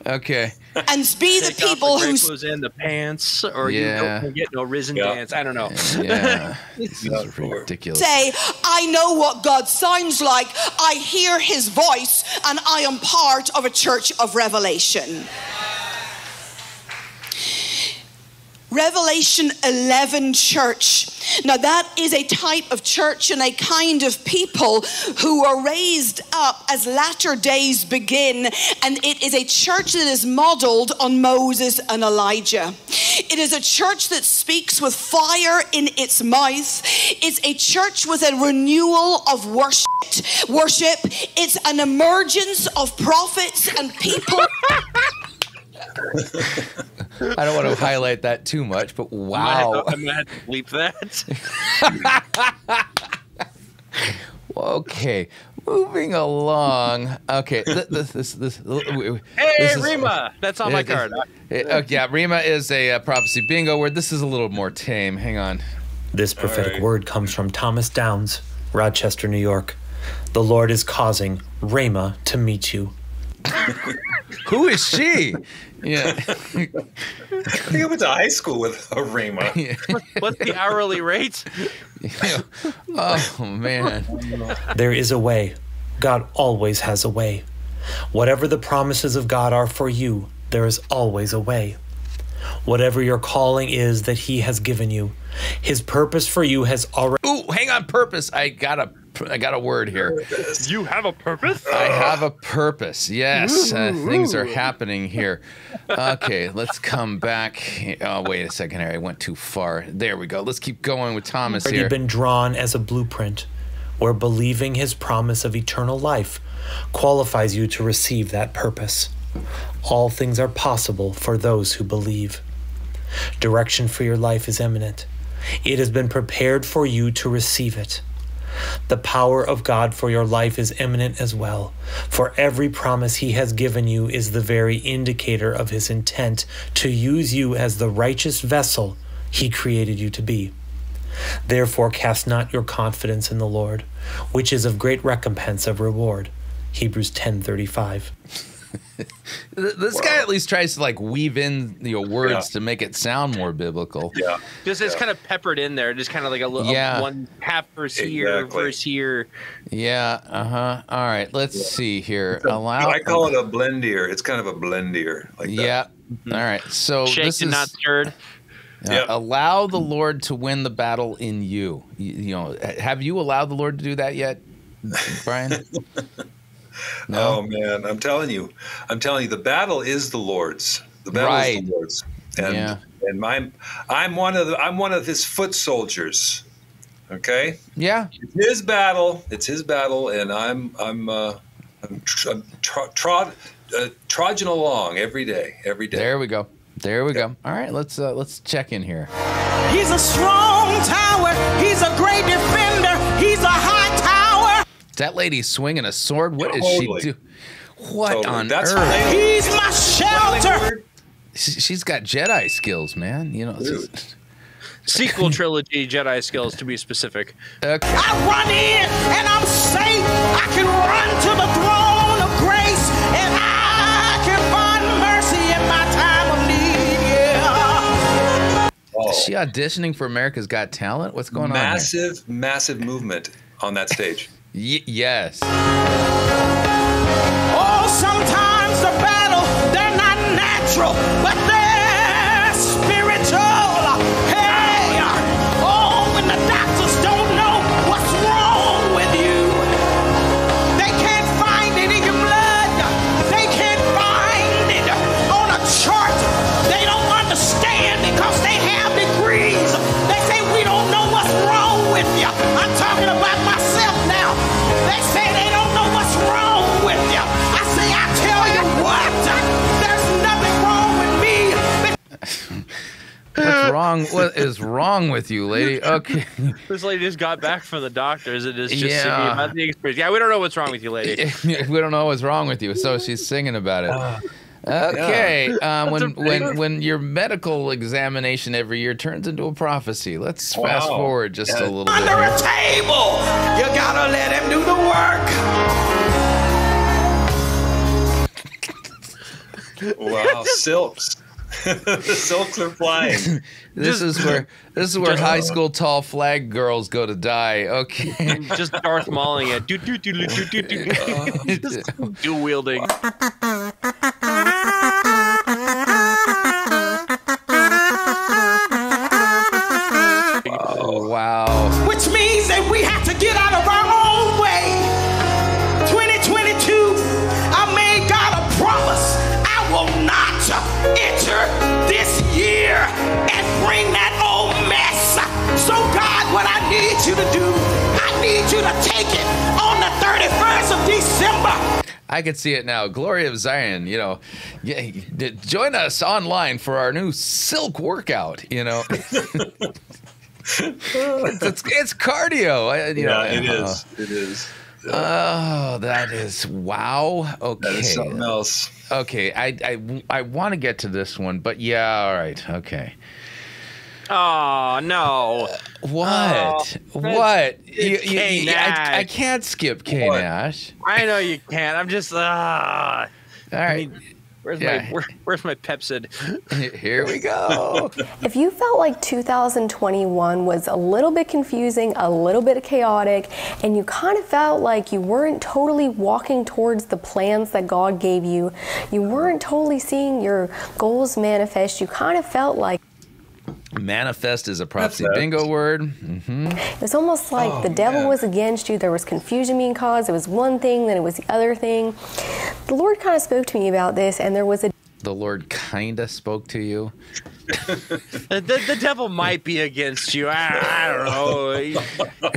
Okay and be the people who clothes in the pants, or yeah. you don't get no risen yeah. dance. I don't know. Yeah, this is ridiculous. Say, I know what God sounds like. I hear His voice, and I am part of a church of revelation. Revelation 11 church. Now, that is a type of church and a kind of people who are raised up as latter days begin, and it is a church that is modeled on Moses and Elijah. It is a church that speaks with fire in its mouth. It's a church with a renewal of worship. Worship. It's an emergence of prophets and people. I don't want to highlight that too much, but wow. I'm gonna have to bleep that. okay, moving along. Okay, this this this. hey, this Rhema, is, that's on my card. Uh, yeah, Rhema is a uh, prophecy bingo word. This is a little more tame. Hang on. This prophetic right. word comes from Thomas Downs, Rochester, New York. The Lord is causing Rhema to meet you. Who is she? Yeah. I think I went to high school with a Rhema. Yeah. What's the hourly rate? Yeah. Oh, man. There is a way. God always has a way. Whatever the promises of God are for you, there is always a way. Whatever your calling is that He has given you, His purpose for you has already. Ooh, hang on, purpose. I got a I got a word here. You have a purpose? I have a purpose. Yes, uh, things are happening here. Okay, let's come back. Oh, wait a second here. I went too far. There we go. Let's keep going with Thomas already here. been drawn as a blueprint where believing his promise of eternal life qualifies you to receive that purpose. All things are possible for those who believe. Direction for your life is imminent. It has been prepared for you to receive it. The power of God for your life is imminent as well, for every promise He has given you is the very indicator of His intent to use you as the righteous vessel He created you to be. Therefore, cast not your confidence in the Lord, which is of great recompense of reward. Hebrews 10:35. this guy at least tries to like weave in you know words Yeah. to make it sound more biblical. Yeah. Just it's kind of peppered in there, just kind of like a little Yeah. one half verse here, Exactly. verse here. Yeah. Uh huh. All right. Let's see here. Allow. I call it a blendier. It's kind of a blendier. Like that. Yeah. All right. So Shaked this is not stirred. uh, Yep. allow the Lord to win the battle in you. you. You know, have you allowed the Lord to do that yet, Brian? Oh man, I'm telling you, I'm telling you, the battle is the Lord's. The battle is the Lord's, and Yeah. and I'm I'm one of the I'm one of His foot soldiers. Okay, Yeah. it's His battle. It's His battle, and I'm I'm uh, I'm, tr- I'm tro- trod uh, trudging along every day, every day. There we go. There we go. All right. Let's uh, let's check in here. He's a strong tower. He's a great defender. That lady swinging a sword? What is Totally. she do? What Totally. on That's earth? my- He's my shelter. She- She's got Jedi skills, man. You know. just- Sequel trilogy Jedi skills to be specific. Okay. I run in and I'm safe. I can run to the throne of grace and I can find mercy in my time of need. Yeah. Oh, Is she auditioning for America's Got Talent? What's going on? massive, massive movement on that stage. Y- yes. Oh, sometimes the battle, they're not natural, but they're What's wrong? What is wrong with you, lady? Okay. This lady just got back from the doctors and is just Yeah. singing about the experience. Yeah, we don't know what's wrong with you, lady. we don't know what's wrong with you, so she's singing about it. Okay, uh, when when when your medical examination every year turns into a prophecy, let's fast forward just a Yeah. little bit. Under a table, you gotta let him do the work. Wow, silks. The silks are flying. This is where this is where high school tall flag girls go to die. Okay. just Darth Mauling it. Do, do, do, do, do, do, do. Just dual wielding. you to do, I need you to take it on the 31st of December. I can see it now. Glory of Zion, you know, yeah, join us online for our new silk workout. You know, it's, it's, it's cardio. I- You know, Yeah, it uh, is. It is. Oh, that is wow. Okay. That is something else. Okay, I I, I want to get to this one, but yeah, all right. Okay. Oh, no. What? Oh, what? You- you- you- I, I can't skip Kay What? Nash. I know you can't. I'm just. Uh, All right, where's Yeah. my where, Where's my Pepcid? here we go. If you felt like 2021 was a little bit confusing, a little bit chaotic, and you kind of felt like you weren't totally walking towards the plans that God gave you, you weren't totally seeing your goals manifest, you kind of felt like Manifest is a prophecy Manifest. bingo word. hmm it was almost like Oh, the devil man. was against you. There was confusion being caused. It was one thing, then it was the other thing. The Lord kind of spoke to me about this, and there was a The Lord kinda spoke to you. The, the, the devil might be against you. I, I don't know. He,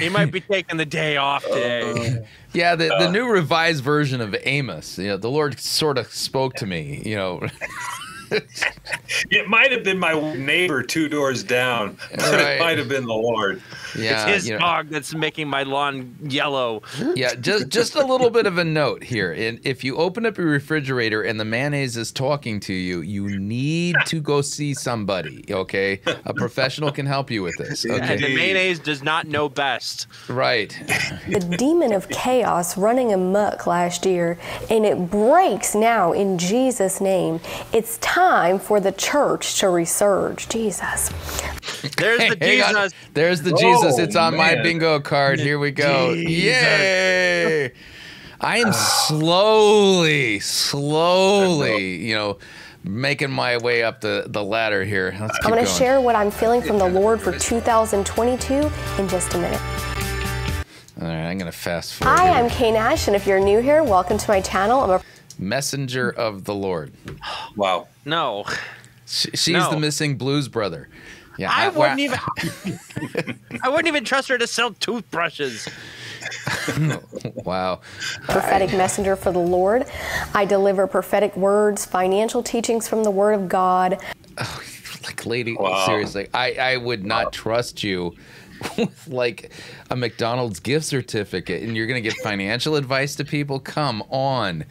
he might be taking the day off today. Yeah, the, the new revised version of Amos. You know, the Lord sort of spoke to me. You know, it might have been my neighbor two doors down, but Right. it might have been the Lord. Yeah, it's his you know. dog that's making my lawn yellow. Yeah, just just a little bit of a note here. And if you open up your refrigerator and the mayonnaise is talking to you, you need to go see somebody. Okay, a professional can help you with this. Okay? And the mayonnaise does not know best. right. the demon of chaos running amok last year, and it breaks now in Jesus' name. It's time for the church to resurge. Jesus. There's the Hang. Jesus. There's the Oh, Jesus. It's on my oh, bingo card. Here we go. Jesus. Yay! I am ah. slowly, slowly, you know, making my way up the, the ladder here. Let's keep I'm going to going. share what I'm feeling from the Lord for 2022 in just a minute. All right, I'm going to fast forward. Hi, here. I'm Kay Nash, and if you're new here, welcome to my channel. I'm a Messenger of the Lord. Wow. No. She, she's No. the missing blues brother. Yeah, I well, wouldn't even. I wouldn't even trust her to sell toothbrushes. Wow. prophetic messenger for the Lord. I deliver prophetic words, financial teachings from the Word of God. Oh, like, lady, Wow. seriously, I, I would not trust you with like a McDonald's gift certificate and you're going to give financial advice to people? Come on.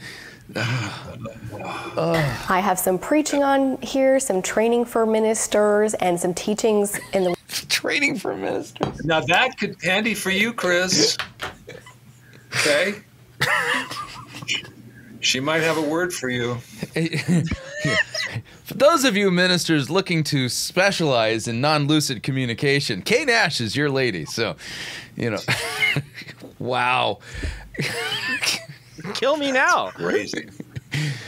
I have some preaching on here, some training for ministers, and some teachings in the Training for ministers. Now that could handy for you, Chris. Okay. She might have a word for you. For those of you ministers looking to specialize in non lucid communication, Kay Nash is your lady. So, you know, wow. Kill me now. Crazy.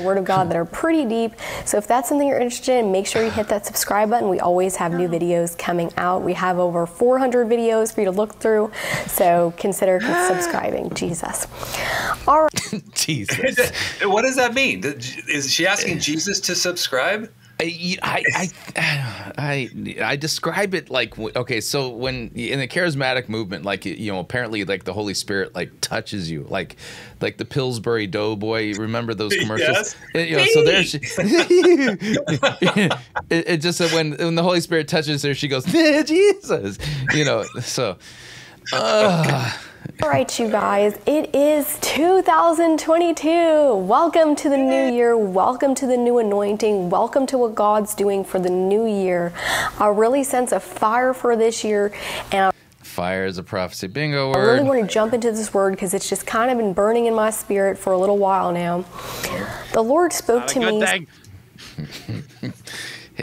Word of God that are pretty deep. So if that's something you're interested in, make sure you hit that subscribe button. We always have new videos coming out. We have over 400 videos for you to look through. So consider subscribing. Jesus. All right. Jesus. what does that mean? Is she asking Jesus to subscribe? I, I, I, I, I describe it like okay. So when in the charismatic movement, like you know, apparently like the Holy Spirit like touches you, like like the Pillsbury Doughboy. Remember those commercials? Yes. Uh, you know, so there's it, it just said when when the Holy Spirit touches her, she goes Jesus. You know, so. Uh, All right, you guys, it is 2022. Welcome to the new year. Welcome to the new anointing. Welcome to what God's doing for the new year. I really sense a fire for this year, and fire is a prophecy. Bingo word. I really want to jump into this word because it's just kind of been burning in my spirit for a little while now. The Lord spoke to me.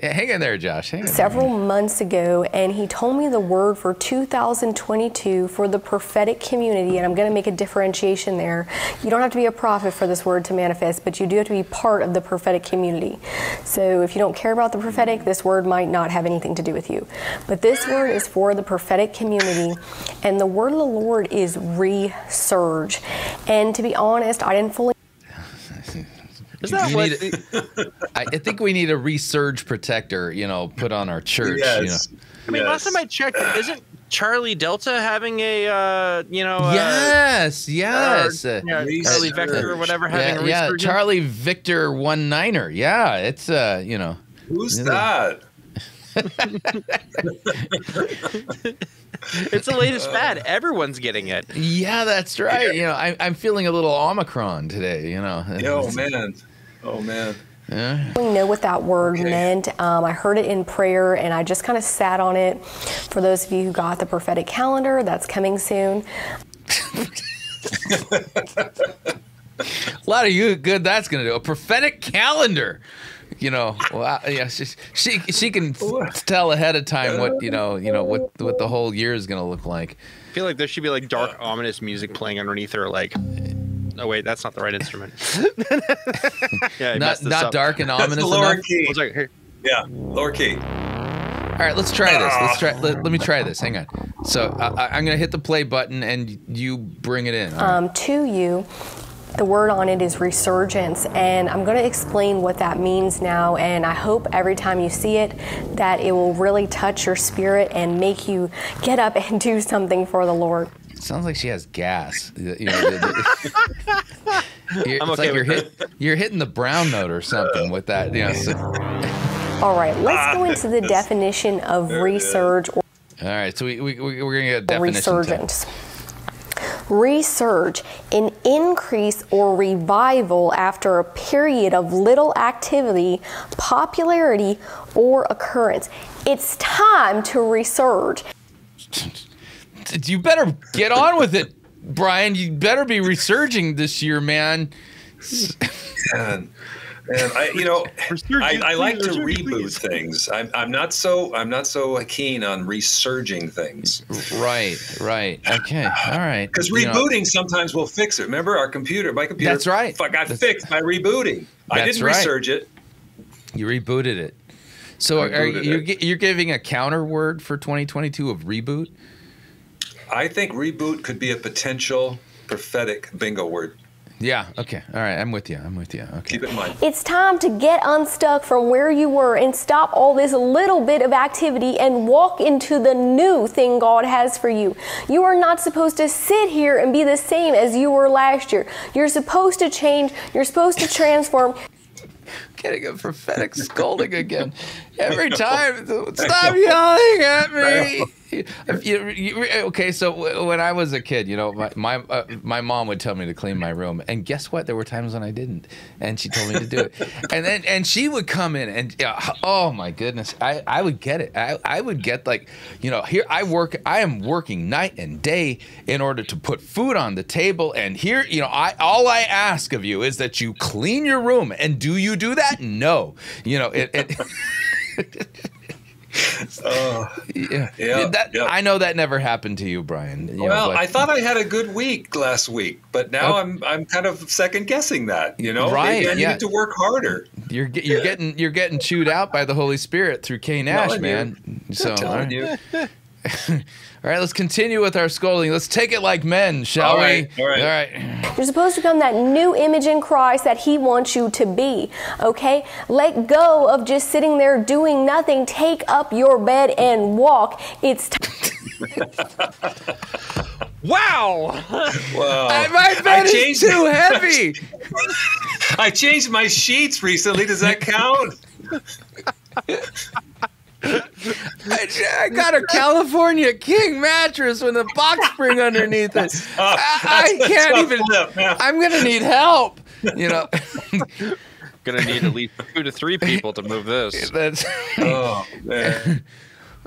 Hang in there, Josh. In there. several months ago, and he told me the word for 2022 for the prophetic community. And I'm going to make a differentiation there. You don't have to be a prophet for this word to manifest, but you do have to be part of the prophetic community. So if you don't care about the prophetic, this word might not have anything to do with you. But this word is for the prophetic community, and the word of the Lord is resurge. And to be honest, I didn't fully Is that You what? need I, I think we need a resurge protector, you know, put on our church. Yes. I mean, last time I checked, isn't Charlie Delta having a, uh, you know, You know. uh, Yes, yes. uh, yeah, Resurge. Charlie Victor or whatever having yeah, a yeah. Charlie Victor one niner. Yeah, it's uh, you know. Who's Yeah. that? It's the latest fad. Everyone's getting it. Yeah, that's right. You know, I, I'm feeling a little Omicron today. You know. Oh man. Oh man. Yeah. really know what that word meant. Um, I heard it in prayer and I just kind of sat on it. For those of you who got the prophetic calendar, that's coming soon. A lot of you good that's gonna do. A prophetic calendar. You know, wow, yeah, she, she she can tell ahead of time what you know, you know what what the whole year is gonna look like. I feel like there should be like dark, ominous music playing underneath her. Like, oh wait, that's not the right instrument. yeah, Not not up. dark and That's ominous the lower enough. key. I was like, here. Yeah, lower key. All right, let's try this. Let's try. Let, let me try this. Hang on. So I, I- I'm gonna hit the play button and you bring it in. all right? Um, to you, the word on it is resurgence. And I'm going to explain what that means now. And I hope every time you see it, that it will really touch your spirit and make you get up and do something for the Lord. Sounds like she has gas. You know, the- the- You're, I'm it's okay like you're hit, you're hitting the brown note or something with that. You know, so- All right, let's go into the definition of resurge all right, so we, we, we we're gonna get a definition. time. resurgence. Resurge, an increase or revival after a period of little activity, popularity, or occurrence. It's time to resurge. You better get on with it, Brian. You better be resurging this year, man. And, and I, you know, I, I like to reboot things. I'm, I'm not so I'm not so uh, keen on resurging things. Right, right. Okay, all right. Because You know, rebooting sometimes will fix it. Remember, our computer, my computer, That's right. fu- got fixed by rebooting. I didn't right. resurge it. you rebooted it. So I are, you it. you're giving a counter word for 2022 of reboot? I think reboot could be a potential prophetic bingo word. Yeah. Okay. All right. I'm with you. I'm with you. Okay. Keep it in mind. It's time to get unstuck from where you were and stop all this little bit of activity and walk into the new thing God has for you. You are not supposed to sit here and be the same as you were last year. You're supposed to change, you're supposed to transform. Getting a prophetic scolding again every time. Stop yelling at me. If you- you- okay, so when I was a kid, you know, my my, uh, my mom would tell me to clean my room, and guess what? There were times when I didn't, and she told me to do it, and then and she would come in, and uh, oh my goodness, I I would get it. I I would get like, you know, here I work, I am working night and day in order to put food on the table, and here, you know, I all I ask of you is that you clean your room, and do you do that? No, you know it. it Oh, yeah, Yeah, that, yeah. I know that never happened to you, Brian. you know, well, but- I thought I had a good week last week, but now Oh. I'm I'm kind of second guessing that. You know, Right, Maybe I yeah. need to work harder. You're you're getting you're getting chewed out by the Holy Spirit through K Nash, Telling you. man. So all right. you. all right, let's continue with our scolding. Let's take it like men, shall All we? all right. All right. You're supposed to become that new image in Christ that He wants you to be. Okay? Let go of just sitting there doing nothing. Take up your bed and walk. It's time. Wow. Wow. My bed is changed- too heavy. I changed my sheets recently. Does that count? I, I got a California King mattress with a box spring underneath it. Uh, I, I can't even. flip, man. I'm gonna need help. You know. Gonna need at least two to three people to move this. That's. Oh man.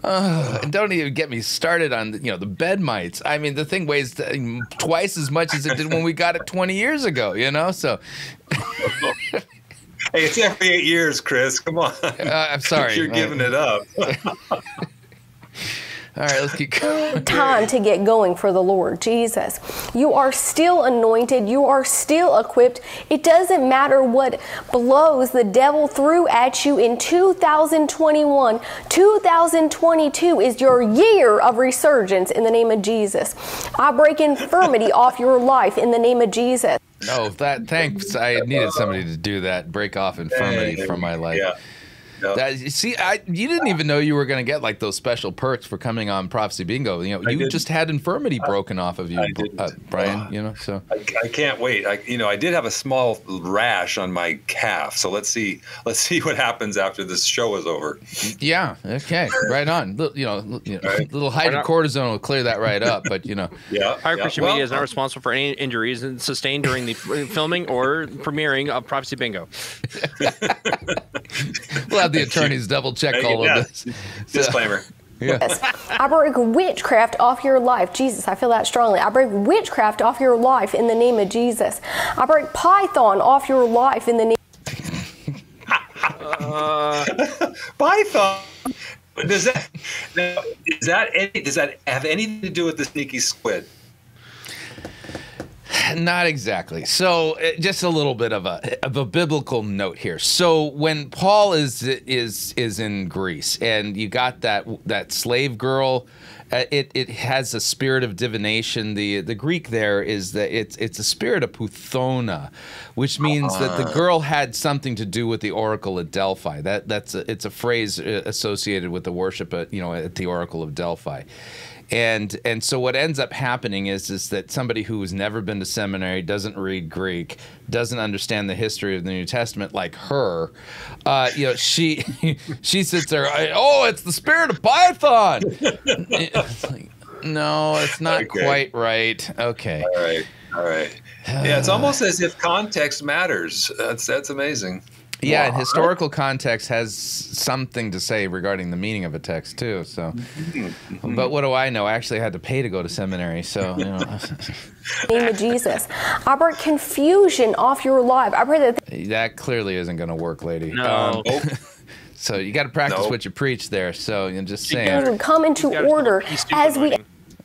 Oh, and don't even get me started on you know the bed mites. I mean, the thing weighs t- twice as much as it did when we got it 20 years ago. You know, so Hey, it's every eight years, Chris. Come on. uh, I'm sorry. You're giving it up. All right, let's keep going. time to get going for the Lord Jesus. You are still anointed, you are still equipped. It doesn't matter what blows the devil threw at you in 2021. 2022 is your year of resurgence in the name of Jesus. I break infirmity off your life in the name of Jesus. No, that thanks. I needed somebody to do that. Break off infirmity from my life. Yeah. Yeah. That, you see, I you didn't even know you were going to get like those special perks for coming on Prophecy Bingo. You know, I you didn't. just had infirmity broken off of you, I didn't. uh, Brian. You know, so I, I can't wait. I, you know, I did have a small rash on my calf, so let's see. Let's see what happens after this show is over. yeah, okay, right on. Little, you know, li- you know, Right. little hydrocortisone will clear that right up. But you know, Yeah. Higher yeah. Christian Well, Media is not responsible for any injuries sustained during the filming or premiering of Prophecy Bingo. we'll have the attorneys double check all yeah. of this. So, Disclaimer. yeah. I break witchcraft off your life. Jesus, I feel that strongly. I break witchcraft off your life in the name of Jesus. I break python off your life in the name Python. Does that now, is that any, does that have anything to do with the sneaky squid? Not exactly. So, uh, just a little bit of a of a biblical note here. So, when Paul is is is in Greece, and you got that that slave girl, uh, it it has a spirit of divination. The the Greek there is that it's it's a spirit of puthona, which means that the girl had something to do with the oracle at Delphi. That that's a, it's a phrase uh, associated with the worship at you know at the oracle of Delphi and and so what ends up happening is is that somebody who has never been to seminary doesn't read Greek, doesn't understand the history of the New Testament like her, uh, you know, she she sits there. Oh, it's the spirit of Python. It's like, no, it's not Okay. quite right. Okay. All right. All right. Yeah, it's almost as if context matters. That's that's amazing. Yeah, and historical context has something to say regarding the meaning of a text too. So, Mm-hmm. but what do I know? I actually had to pay to go to seminary, so you know, name of Jesus. I break confusion off your life. I pray that that clearly isn't going to work, lady. No. Um, so you got to practice Nope. what you preach there. So you're just saying. come into order as we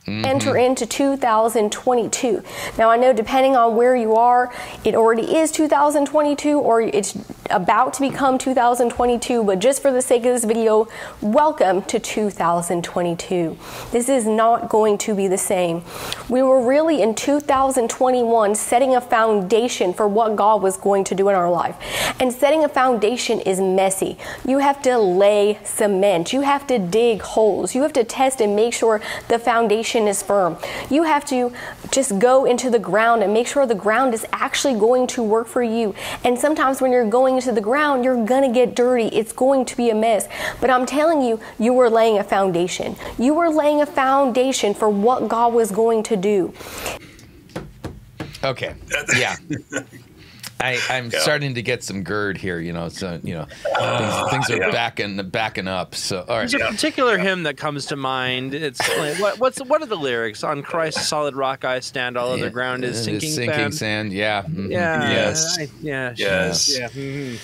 Mm-hmm. enter into 2022. Now, I know depending on where you are, it already is 2022 or it's about to become 2022, but just for the sake of this video, welcome to 2022. This is not going to be the same. We were really in 2021 setting a foundation for what God was going to do in our life. And setting a foundation is messy. You have to lay cement, you have to dig holes, you have to test and make sure the foundation is firm. You have to just go into the ground and make sure the ground is actually going to work for you. And sometimes when you're going into the ground, you're gonna get dirty. It's going to be a mess. But I'm telling you, you were laying a foundation. You were laying a foundation for what God was going to do. Okay. Yeah. I, I'm Yeah. starting to get some GERD here, you know. So you know, things, things are yeah. backing backing up. So all right. There's a particular hymn that comes to mind. It's like, what, what's what are the lyrics? On Christ's solid rock I stand. All other ground is It sinking, sinking sand. sand. Yeah. mhm. Yeah. Yes. I- yeah. Yes. Yeah. mhm.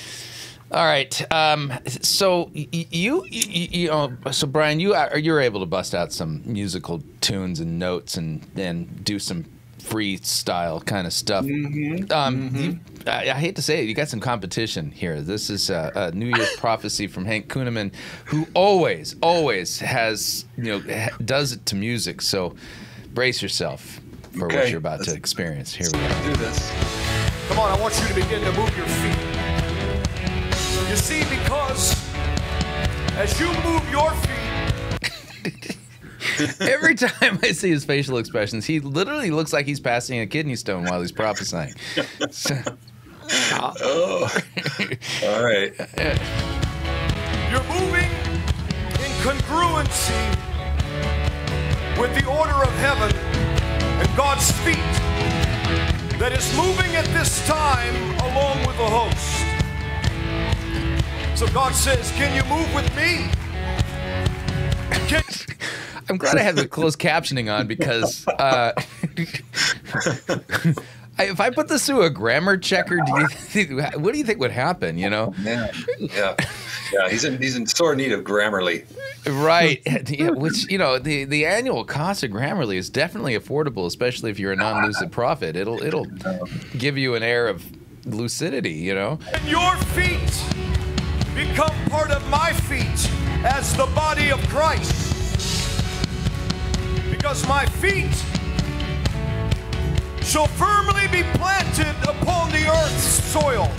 All right. Um, so y- y- you, you, you know, so Brian, you are you're able to bust out some musical tunes and notes and and do some freestyle kind of stuff. Um, you- I, I hate to say it, you got some competition here. This is a, a New Year's prophecy from Hank Kunneman, who always, always has you know does it to music. So brace yourself for what you're about to Let's- experience. Here we go. Do this. Come on, I want you to begin to move your feet. You see, because as you move your feet, Every time I see his facial expressions, he literally looks like he's passing a kidney stone while he's prophesying. So- Oh. All right. you're moving in congruency with the order of heaven and God's feet that is moving at this time along with the host. So God says, Can you move with me? Can- I'm glad I have the closed captioning on because uh, I, if I put this through a grammar checker, do you think, what do you think would happen? You know, Yeah. Yeah. Yeah. He's in he's in sore need of Grammarly. right? Yeah, which you know, the the annual cost of Grammarly is definitely affordable, especially if you're a non-lucid prophet. It'll it'll give you an air of lucidity. You know. and your feet become part of my feet as the body of Christ. Because my feet shall firmly be planted upon the earth's soil.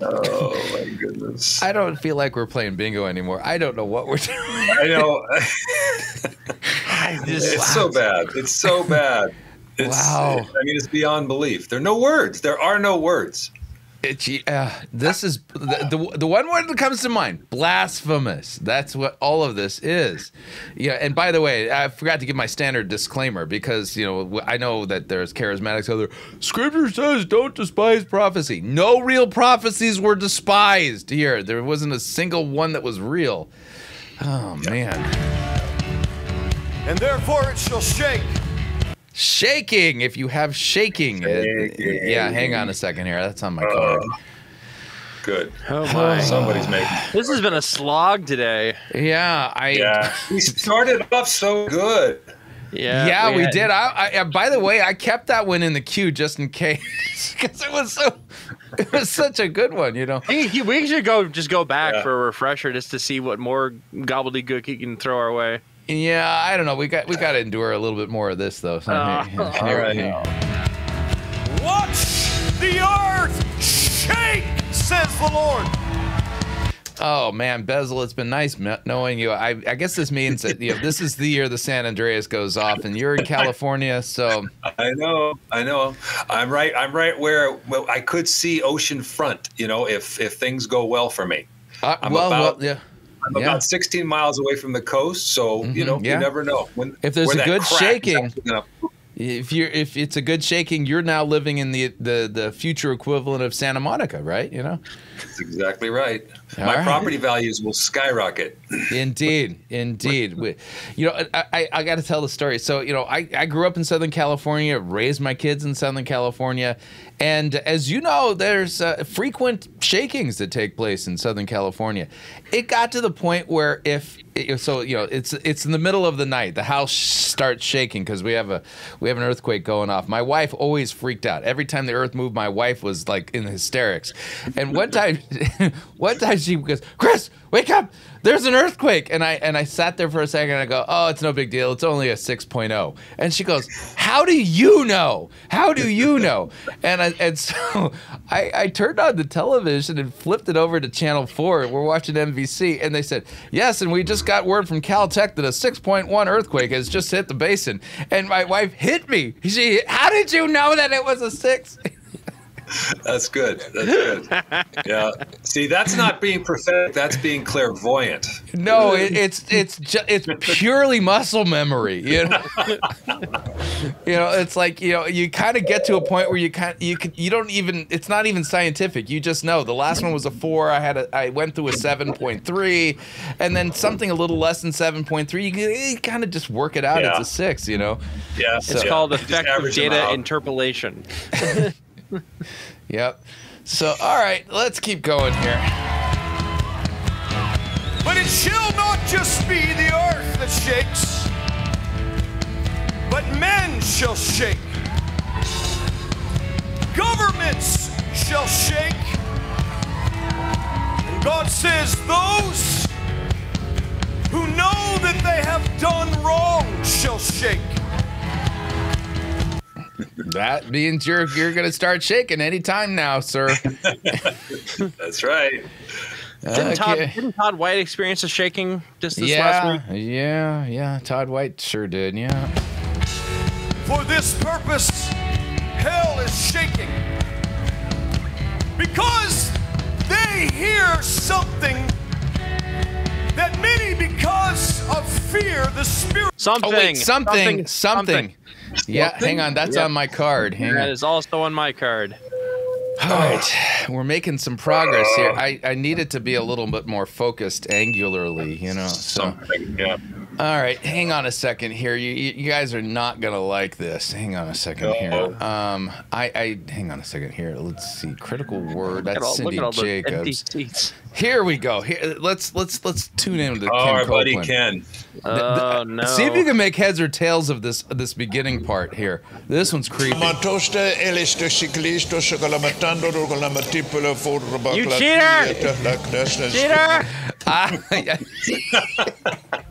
Oh my goodness. I don't feel like we're playing bingo anymore. I don't know what we're doing. I know. it's so bad. It's so bad. It's, Wow. I mean, it's beyond belief. There are no words. There are no words. Uh, this is the, the the one word that comes to mind: blasphemous. That's what all of this is. Yeah, and by the way, I forgot to give my standard disclaimer because you know I know that there's charismatics out there. Scripture says don't despise prophecy. No real prophecies were despised here. There wasn't a single one that was real. Oh man, And therefore it shall shake. Shaking. If you have shaking, it- yeah. Hang on a second here. That's on my card. Good. Oh my. Somebody's making. This has been a slog today. Yeah, I. Yeah. We started off so good. Yeah. Yeah, we, had- did. I, I, uh, by the way, I kept that one in the queue just in case because it was so. It was such a good one, you know. He- he- we should go just go back Yeah. for a refresher just to see what more gobbledygook he can throw our way. Yeah, I don't know. We got we got to endure a little bit more of this though. So Uh, here- here- right. here- Watch the earth shake, says the Lord. Oh man, Bezel, it's been nice knowing you. I, I guess this means that you know this is the year the San Andreas goes off, and you're in California, so I know, I know. I'm right. I'm right where well, I could see ocean front. You know, if if things go well for me. Uh, I'm well, about, well, yeah. I'm yeah. about 16 miles away from the coast, so you Mhm, know yeah. you never know when. If there's a good shaking, if you're if it's a good shaking, you're now living in the the the future equivalent of Santa Monica, right? You know. That's exactly right. All My right. property values will skyrocket. Indeed, indeed. We, you know, I, I, I got to tell the story. So, you know, I, I grew up in Southern California, raised my kids in Southern California, and as you know, there's uh, frequent shakings that take place in Southern California. It got to the point where if so, you know, it's it's in the middle of the night, the house starts shaking because we have a we have an earthquake going off. My wife always freaked out every time the earth moved. My wife was like in hysterics, and one time, one time she goes, "Chris, wake up! There's an earthquake!" And I and I sat there for a second. and I go, "Oh, it's no big deal. It's only a 6.0." And she goes, "How do you know? How do you know?" And I, and so I, I turned on the television and flipped it over to channel four. We're watching NBC, and they said, "Yes," and we just got word from Caltech that a 6.1 earthquake has just hit the basin. And my wife hit me. She, "How did you know that it was a six? That's good. That's good. Yeah. See, that's not being prophetic. That's being clairvoyant. No, it, it's it's ju- it's purely muscle memory. You know, you know, it's like you know, you kind of get to a point where you kind you can you don't even it's not even scientific. You just know the last one was a four. I had a I went through a seven point three, and then something a little less than seven point three. You, you kind of just work it out. Yeah. It's a six. You know. Yeah. It's So- called Just effective data interpolation. Yep. So all right, let's keep going here. But it shall not just be the earth that shakes, but men shall shake. Governments shall shake. And God says, those who know that they have done wrong shall shake. That means you're you're gonna start shaking anytime now, sir. That's right. Didn't, Todd, Okay. didn't Todd White experience a shaking just this yeah, last week? yeah, yeah. Todd White sure did. Yeah. For this purpose, hell is shaking. Because they hear something that many, because of fear, the spirit. Something. Oh wait, something, something. something. Yeah, hang on. That's Yeah. on my card. Hang That on. is also on my card. All right, we're making some progress here. I, I need it to be a little bit more focused angularly, you know. So, Something. Yeah. All right, hang on a second here. You you you guys are not gonna like this. Hang on a second here. Um, I I hang on a second here. Let's see. Critical word. That's all, Cindy at all those empty Jacobs. Here we go. Here, let's let's let's tune in to Oh, Ken our buddy Copeland. Ken. Oh no! See if you can make heads or tails of this this beginning part here. This one's creepy. Matosta eliste ciclisto secalamatando durgalamatipula for You cheater! Cheater!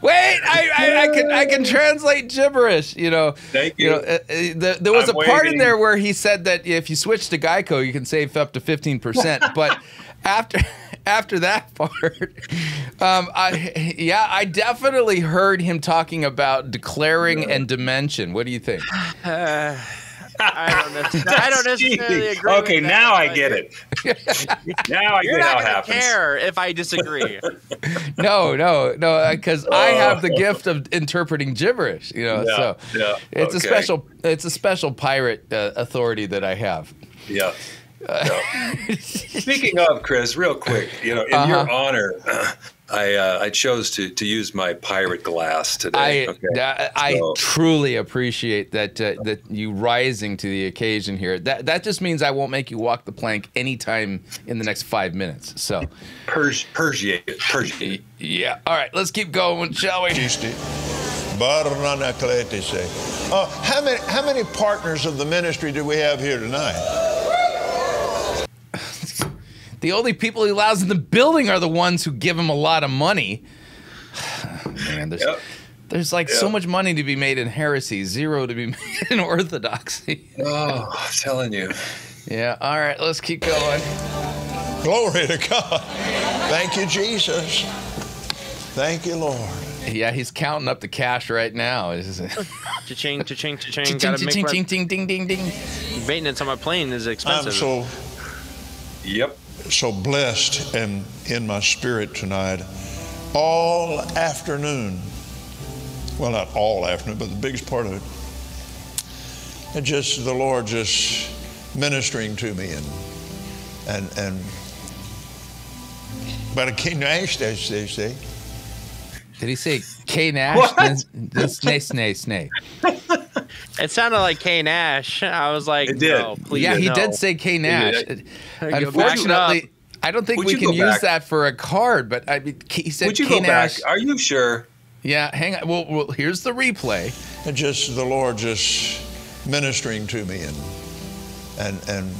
Wait, I, I, I can I can translate gibberish. You know, Thank you you. uh, uh, the, there was I'm a part in there where he said that if you switch to Geico, you can save up to fifteen percent. But after after that part, um, I yeah, I definitely heard him talking about declaring and dimension. What do you think? Uh, I don't necessarily, I don't necessarily agree. Okay, now I get it. now I You're get how it happens. care if I disagree. No, no, no, because I have the gift of interpreting gibberish. You know, Oh. Yeah, so yeah, it's a special it's a special pirate uh, authority that I have. Yeah. Yeah. Speaking of Chris, real quick, you know, in Uh-huh. your honor, I uh, I chose to to use my pirate glass today. I okay. I, I truly appreciate that uh, that you rising to the occasion here. That that just means I won't make you walk the plank anytime in the next five minutes. So, Persi- Persiate it, Persiate it. yeah. All right, let's keep going, shall we? Barnana Cletise. Uh, how many how many partners of the ministry do we have here tonight? The only people he allows in the building are the ones who give him a lot of money. Man, there's Yep. there's like so much money to be made in heresy, zero to be made in orthodoxy. Oh, I'm telling you. Yeah. All right, let's keep going. Glory to God. Thank you, Jesus. Thank you, Lord. Yeah, he's counting up the cash right now. Cha-ching, cha-ching, cha-ching. Cha-ching, Gotta make cha-ching, my- ching, ding, ding, ding, ding. Maintenance on my plane is expensive. I'm so Yep. So blessed and in my spirit tonight. All afternoon. Well, not all afternoon, but the biggest part of it. And just the Lord just ministering to me and and and but I can't ask as they say. Did he say K Nash? Then- then Snay, snay, snay. It sounded like K Nash. I was like, It did. no, please. yeah, he no. did say K Nash. Uh, unfortunately, I don't think Would we can use back? that for a card. But I mean, he said Would you K go back? Nash. Are you sure? Yeah, hang on. Well, well, here's the replay. And just the Lord just ministering to me and and and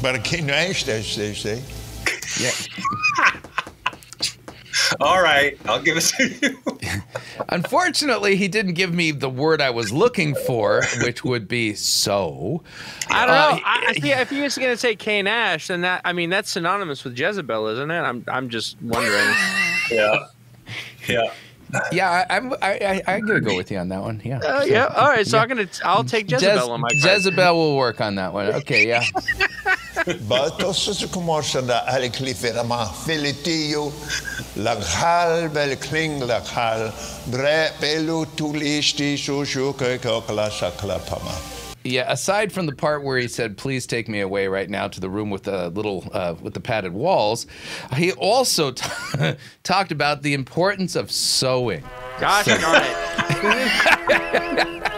but I can't ask as they say. Yeah. All right, I'll give it to you. Unfortunately, he didn't give me the word I was looking for, which would be so. I don't Uh, know. I, I see, if he was going to say K Ash, then that I mean that's synonymous with Jezebel, isn't it? I'm I'm just wondering. yeah. Yeah. Yeah, I, I'm. I, I, I'm gonna go with you on that one. Yeah. Uh, yeah. All right. So I'm gonna. I'll take Jezebel Jez- on my card. Jezebel will work on that one. Okay, yeah. Batos sa kumorsanda aliklifera ma filitiyo laghal bel kling laghal bre pelu tulisti sushuke kokla sakla pama. Yeah, aside from the part where he said, "Please take me away right now to the room with the little uh, with the padded walls," he also t- talked about the importance of sewing. Gosh So- darn it.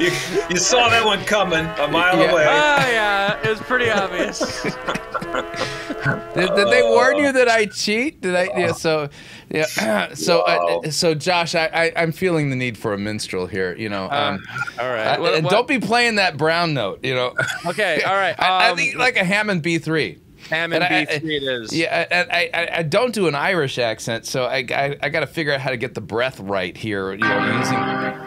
You, you saw that one coming a mile Yeah. away. Oh yeah, it was pretty obvious. Did, did they warn you that I cheat? Did I? Yeah. So, yeah. So, uh, so Josh, I, I I'm feeling the need for a minstrel here. You know. Um, all right. uh, What- and what- don't be playing that brown note. You know. Okay. All right. I, I um, think like a Hammond B3. Hammond And I- B3 it is. Yeah, and I, I, I don't do an Irish accent, so I, I, I got to figure out how to get the breath right here. You know, using.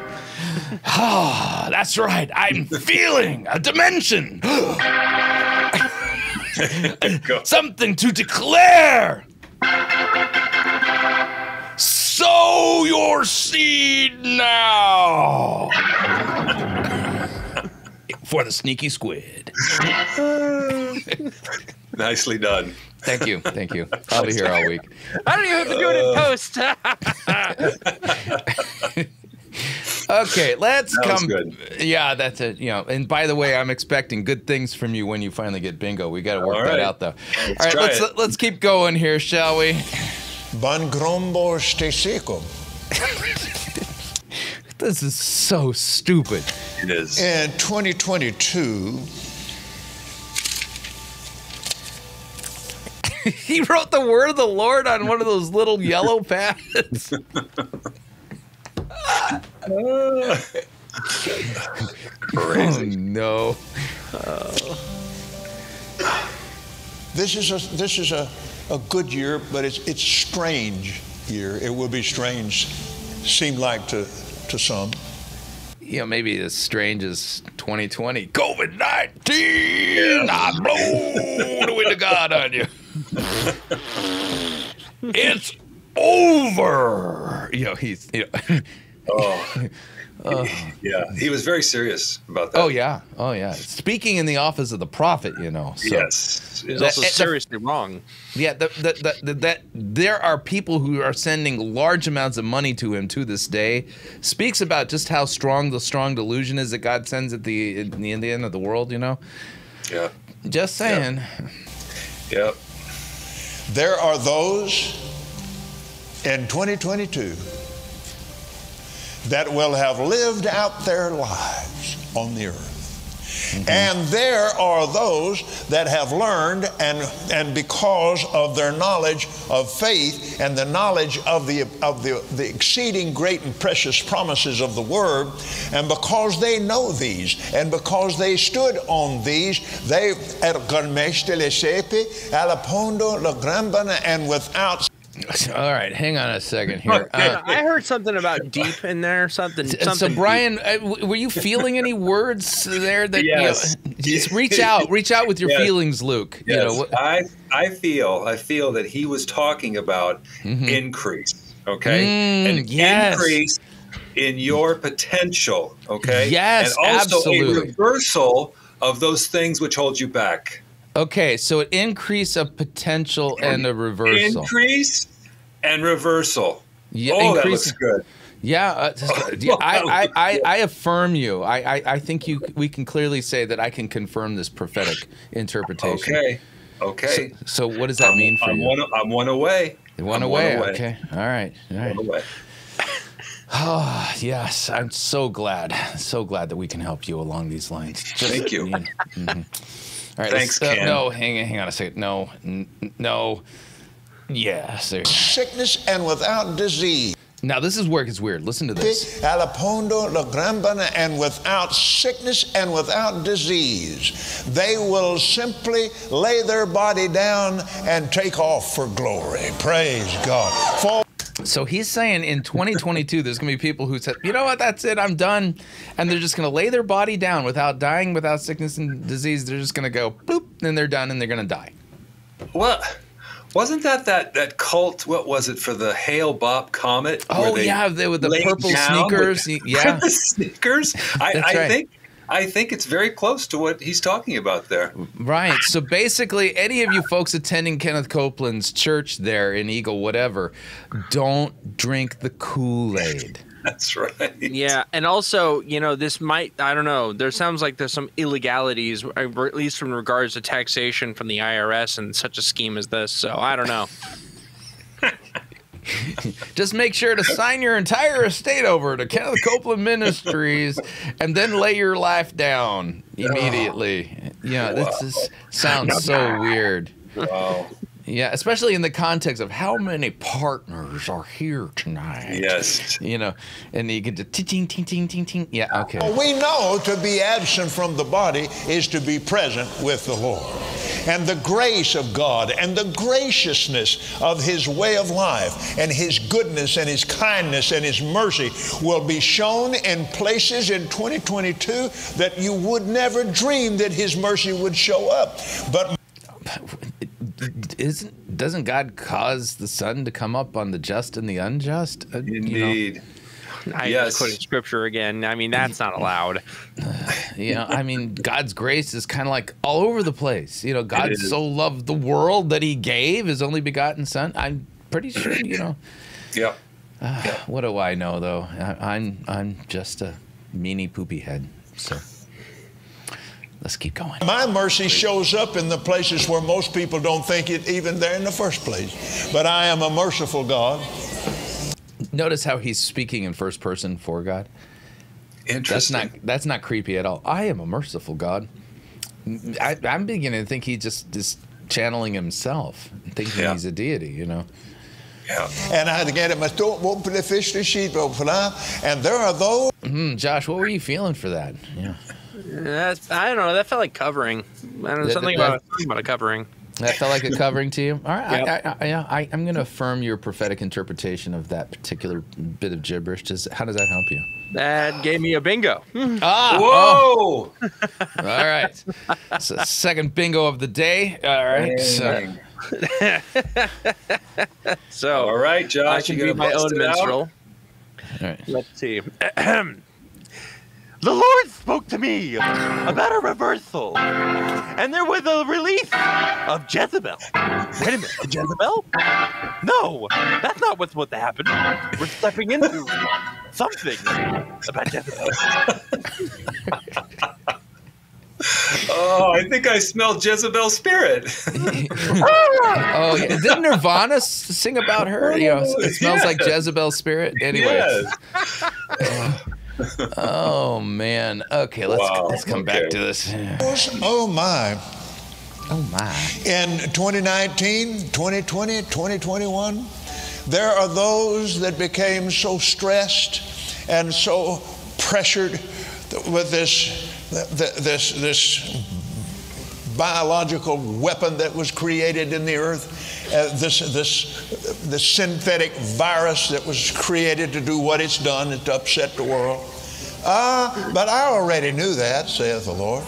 Ah, that's right. I'm feeling a dimension. Something to declare. Sow your seed now for the sneaky squid. Nicely done. Thank you, thank you. I'll be here all week. I don't even have to do it in post. Okay, let's That come. good. Yeah, that's it. You know, and by the way, I'm expecting good things from you when you finally get bingo. We got to work All that out, though. Let's All right, let's it. let's keep going here, shall we? Ban grombo stesico. This is so stupid. It is. In 2022, he wrote the word of the Lord on one of those little yellow pads. Oh no! this is a this is a, a good year, but it's it's strange year. It will be strange, seem like to to some. You know, maybe as strange as 2020. COVID 19! I blow the wind of God on you. it's over. You know, he's, you know. Oh. Uh, Yeah, he was very serious about that. oh, yeah. Oh, yeah. Speaking in the office of the prophet, you know. So. Yes. It's That- also the- seriously wrong. Yeah, the, the, the, the, that there are people who are sending large amounts of money to him to this day. Speaks about just how strong the strong delusion is that God sends at the in the, in the end of the world. You know, Yeah. just saying. Yep. There are those in 2022 that will have lived out their lives on the earth. Mm-hmm. And there are those that have learned, and, and because of their knowledge of faith and the knowledge of, the, of the, the exceeding great and precious promises of the Word, and because they know these, and because they stood on these, they, er, and without All right, hang on a second here. Uh, I heard something about deep in there. Something. so, something Brian, uh, w- were you feeling any words there that Yes. you know, just reach out, reach out with your Yes. feelings, Luke. You Yes, know, I I feel I feel that he was talking about increase. Okay, Mm, an yes. increase in your potential. Okay. Yes, and also absolutely. a reversal of those things which hold you back. Okay, so an increase of potential and a reversal. Increase and reversal. Yeah, oh, that increase- looks good. Yeah, uh, yeah I, I, I, I affirm you. I, I, I think you. We can clearly say that I can confirm this prophetic interpretation. Okay. Okay. So, so what does that mean for I'm you? one, I'm one away. One I'm away. Okay. All right. All right. One away. Oh, yes. I'm so glad. So glad that we can help you along these lines. Just- Thank you. mhm. All right. Thanks, let's- uh, Ken. no, hang on, hang on a second. No, n- n- no. Yeah, There. Sickness and without disease. Now this is where it gets weird. Listen to this. Alapondo, lagrambana, and without sickness and without disease. They will simply lay their body down and take off for glory. Praise God. For So he's saying in 2022, there's going to be people who said, you know what, that's it, I'm done. And they're just going to lay their body down without dying, without sickness and disease. They're just going to go boop, and they're done, and they're going to die. What? Wasn't that that that cult? What was it for the Hale Bopp comet? Oh, yeah, they with the purple down with- sneakers. Yeah. the sneakers. I, I right. think I think it's very close to what he's talking about there. Right. So basically, any of you folks attending Kenneth Copeland's church there in Eagle, whatever, don't drink the Kool Aid. That's right. Yeah, and also, you know, this might, I don't know, there sounds like there's some illegalities, or at least in regards to taxation from the IRS and such a scheme as this. So I don't know. Just make sure to sign your entire estate over to Kenneth Copeland Ministries and then lay your life down immediately. Yeah, this is, sounds so weird. Wow. Yeah, especially in the context of how many partners are here tonight. Yes. You know, and you get to ting ting ting ting ting. Yeah, okay. we know to be absent from the body is to be present with the Lord. And the grace of God and the graciousness of His way of life and His goodness and His kindness and His mercy will be shown in places in 2022 that you would never dream that His mercy would show up. But Isn't doesn't God cause the sun to come up on the just and the unjust? Uh, you know? Indeed. I Yes. just quoted scripture again. I mean, that's not allowed. You know, I mean, God's grace is kind of like all over the place. You know, God so loved the world that He gave His only begotten Son. I'm pretty sure. You know, Yep. what do I know though? I, I'm I'm just a meanie poopy head. So let's keep going. My mercy shows up in the places where most people don't think it even there in the first place. But I am a merciful God. Notice how He's speaking in first person for God. That's Interesting. not that's not creepy at all. I am a merciful God. I, I'm beginning to think he just is channeling himself, thinking Yeah. he's a deity. You know. Yeah. And I had to get it, but don't won't put the fish to sheep, and there are those. Hmm, Josh, what were you feeling for that? Yeah. That's, I don't know. That felt like covering. I don't know. That- Something that- about, something about a covering. That felt like a covering to you. All right, Yep. I, I, I, yeah, I, I'm going to affirm your prophetic interpretation of that particular bit of gibberish. Does, how does that help you? That gave me a bingo. Ah, Whoa! oh, all right. So second bingo of the day. All right. So, So All right, I Josh, can you be gonna my own minstrel. all right. Let's see. The Lord spoke to me about a reversal, and there was a release of Jezebel. Wait a minute, Jezebel? No, that's not what's supposed to happen. We're stepping into something about Jezebel. Oh, I think I smell Jezebel's spirit. Oh, yeah. Didn't Nirvana sing about her? Oh, you know, it smells like Yes. Jezebel's spirit. Anyway. Yes. Oh man. Okay, let's Wow, let's come back to this. Oh my. Oh my. In 2019, 2020, 2021, there are those that became so stressed and so pressured with this, this, this biological weapon that was created in the earth. Uh, this, this, this synthetic virus that was created to do what it's done and to upset the world. Ah, but I already knew that, saith the Lord.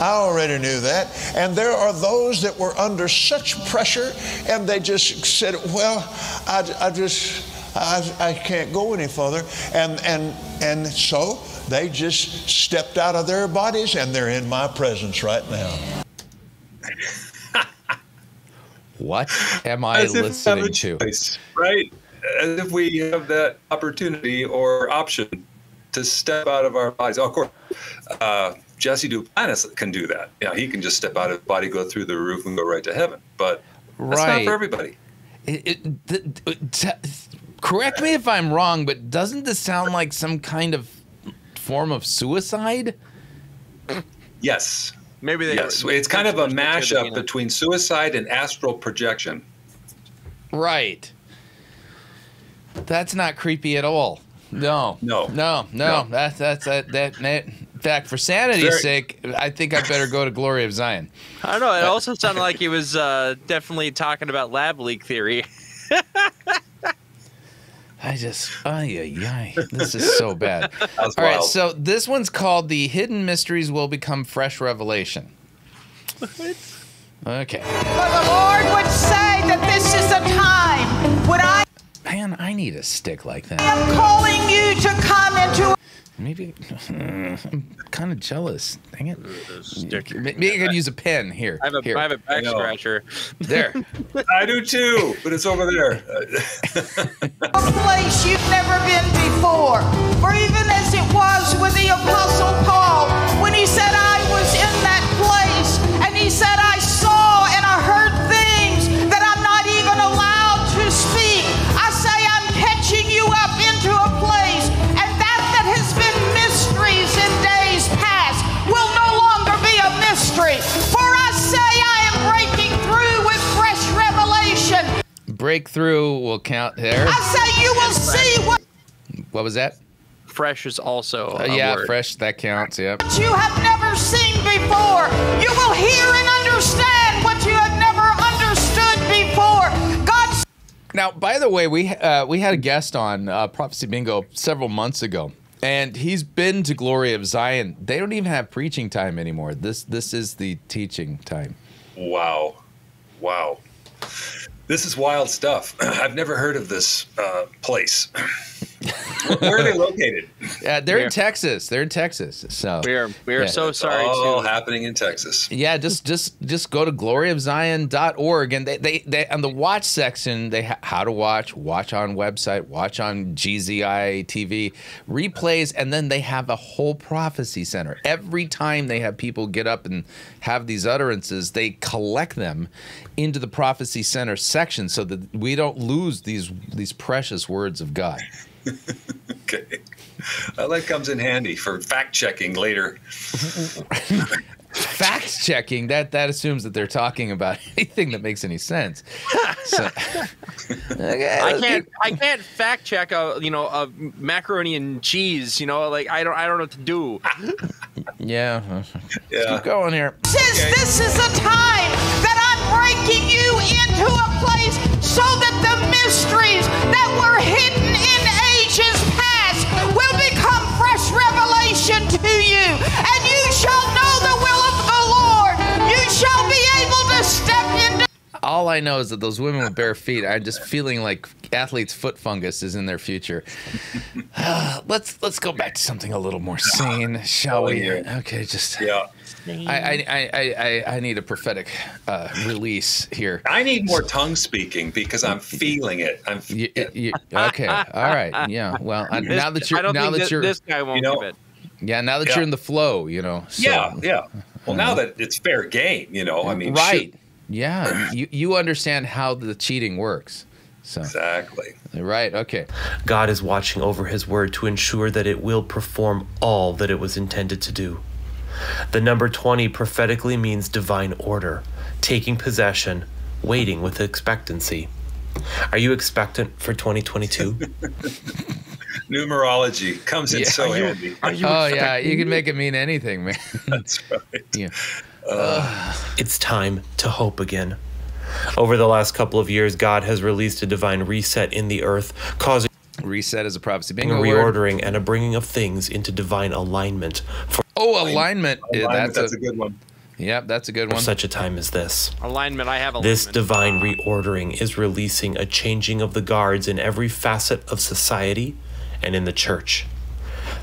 I already knew that. And there are those that were under such pressure and they just said, Well, I, I just, I, I can't go any further. And, and, and so they just stepped out of their bodies and they're in my presence right now. What am I As listening to? choice, right? As if we have that opportunity or option to step out of our bodies. of course, uh, Jesse Duplantis can do that. Yeah, he can just step out of his body, go through the roof, and go right to heaven. But that's not for everybody. It, it, th- th- t- correct me if I'm wrong, but doesn't this sound like some kind of form of suicide? Yes. Maybe they. Yes, it's kind of a mashup between suicide and astral projection. Right. That's not creepy at all. No. No. No. No. No. That's that's that, that that. In fact, for sanity's Very- sake, I think I better go to Glory of Zion. I don't know. It also sounded like he was uh, definitely talking about lab leak theory. I just, ay, ay, ay. This is so bad. All That's right, so this one's called The Hidden Mysteries Will Become Fresh Revelation. Okay. For the Lord would say that this is a time when I Man, I need a stick like that. am calling you to come into Maybe I'm kind of jealous. Dang it. Maybe I could use a pen here. I have a here. private back scratcher. There. I do too, but it's over there. a place you've never been before. For even as it was with the Apostle Paul, when he said, I was in that place, and he said, I Breakthrough will count there. I say, you will see what. What was that? Fresh is also. Uh, a yeah, word. fresh. That counts. Yep. you have never seen before. You will hear and understand what you have never understood before. God's Now, by the way, we uh, we had a guest on uh, Prophecy Bingo several months ago, and he's been to Glory of Zion. They don't even have preaching time anymore. This this is the teaching time. Wow. Wow. This is wild stuff. I've never heard of this uh, place. Where are they located? Yeah, they're Yeah. in Texas. They're in Texas. So We are we are Yeah. so sorry all to. happening in Texas. yeah, just just just go to gloryofzion.org and they they, they on the watch section they ha- how to watch, watch on website, watch on GZI TV, replays and then they have a whole prophecy center. Every time they have people get up and have these utterances, they collect them into the prophecy center section so that we don't lose these these precious words of God. Okay. Uh, that comes in handy for fact checking later. Fact checking that that assumes that they're talking about anything that makes any sense. So, okay, I can't. keep- I can't fact check a you know a macaroni and cheese. You know, like I don't. I don't know what to do. Yeah. Yeah. Keep going here. says this is a time that I'm breaking you into a place so that the mysteries that were hidden revelation to you. And you shall know the will of the Lord. You shall be able to step into All I know is that those women with bare feet, I'm just feeling like athletes' foot fungus is in their future. let's let's go back to something a little more sane, shall oh, we? Okay, just Yeah. I I, I, I, I I need a prophetic uh, release here. I need more tongue speaking because I'm feeling it. I'm You, you, okay, all right, yeah. Well, I, This- now that you're I don't now think that thi- you're this guy won't You know- it. yeah now that Yeah. you're in the flow, you know. So, yeah, yeah. Well, now that it's fair game, you know, I mean, right. shoot. Yeah, you you understand how the cheating works. So Exactly. right, okay. God is watching over his word to ensure that it will perform all that it was intended to do. The number 20 prophetically means divine order, taking possession, waiting with expectancy. Are you expectant for 2022? Numerology comes in Yeah. so Are you- handy. oh yeah, you can make it mean anything, man. That's right. yeah. Uh, it's time to hope again. Over the last couple of years, God has released a divine reset in the earth, causing reset as a prophecy. a Bingo word. reordering and a bringing of things into divine alignment for Oh, alignment. Yeah, Alignment, that's, that's a, a good one. Yep, that's a good one. for one. such a time as this. Alignment. I have alignment. This divine reordering is releasing a changing of the guards in every facet of society and in the church.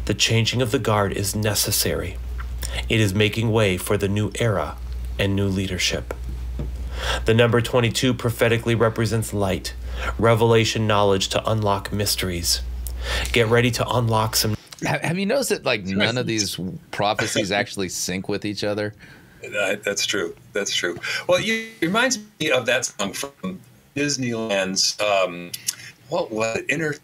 The changing of the guard is necessary. It is making way for the new era and new leadership. The number 22 prophetically represents light, revelation knowledge to unlock mysteries. Get ready to unlock some Have, you noticed that like none of these prophecies actually sync with each other? Uh, that's true. That's true. Well, you, it reminds me of that song from Disneyland's. Um, what was it? Inner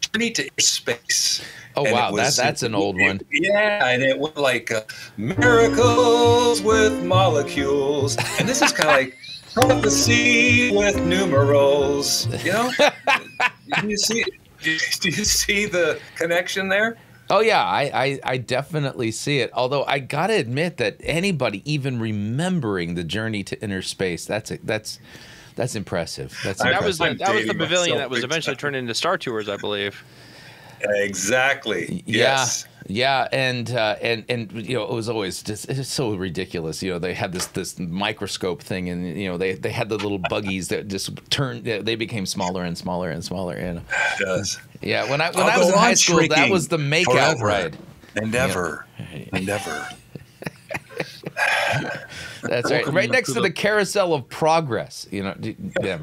Journey to Inner Space. Oh And wow, that, that's an old one. Yeah, and it went like uh, miracles with molecules, and this is kind of like prophecy with numerals. You know, do you see? Do you see the connection there? Oh yeah, I, I I definitely see it. Although I gotta admit that anybody even remembering the journey to inner space, that's a, that's that's impressive. That's that was the, that was the pavilion that was eventually turned into Star Tours, I believe. Exactly. Yes. Yeah, yeah, and uh, and and you know it was always just it's so ridiculous. You know they had this this microscope thing, and you know they they had the little buggies that just turned. They became smaller and smaller and smaller. And Yes. Yeah, when I when I'll I was in high school, that was the makeout forever ride. And ever. And ever. That's right, right next to the carousel of progress. You know, d- yeah,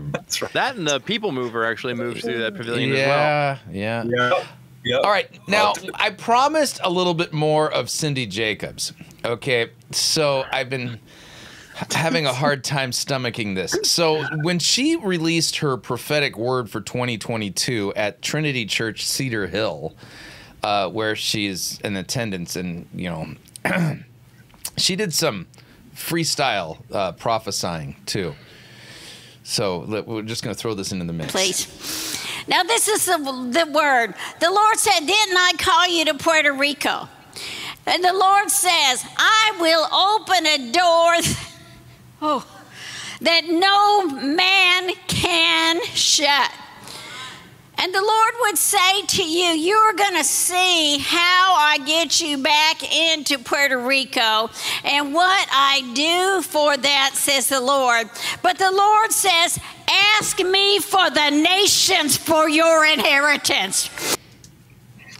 That and the People Mover actually moves through that pavilion as well. yeah, yeah. Yeah. All right, now I promised a little bit more of Cindy Jacobs. Okay, so I've been having a hard time stomaching this. So when she released her prophetic word for 2022 at Trinity Church Cedar Hill, uh, where she's in attendance, and you know, she did some freestyle uh, prophesying too. So we're just going to throw this into the mix. Please. Now, this is the, the word. The Lord said, Didn't I call you to Puerto Rico? And the Lord says, I will open a door oh, that no man can shut. And the Lord would say to you, You're going to see how I get you back into Puerto Rico and what I do for that, says the Lord. But the Lord says, Ask me for the nations for your inheritance.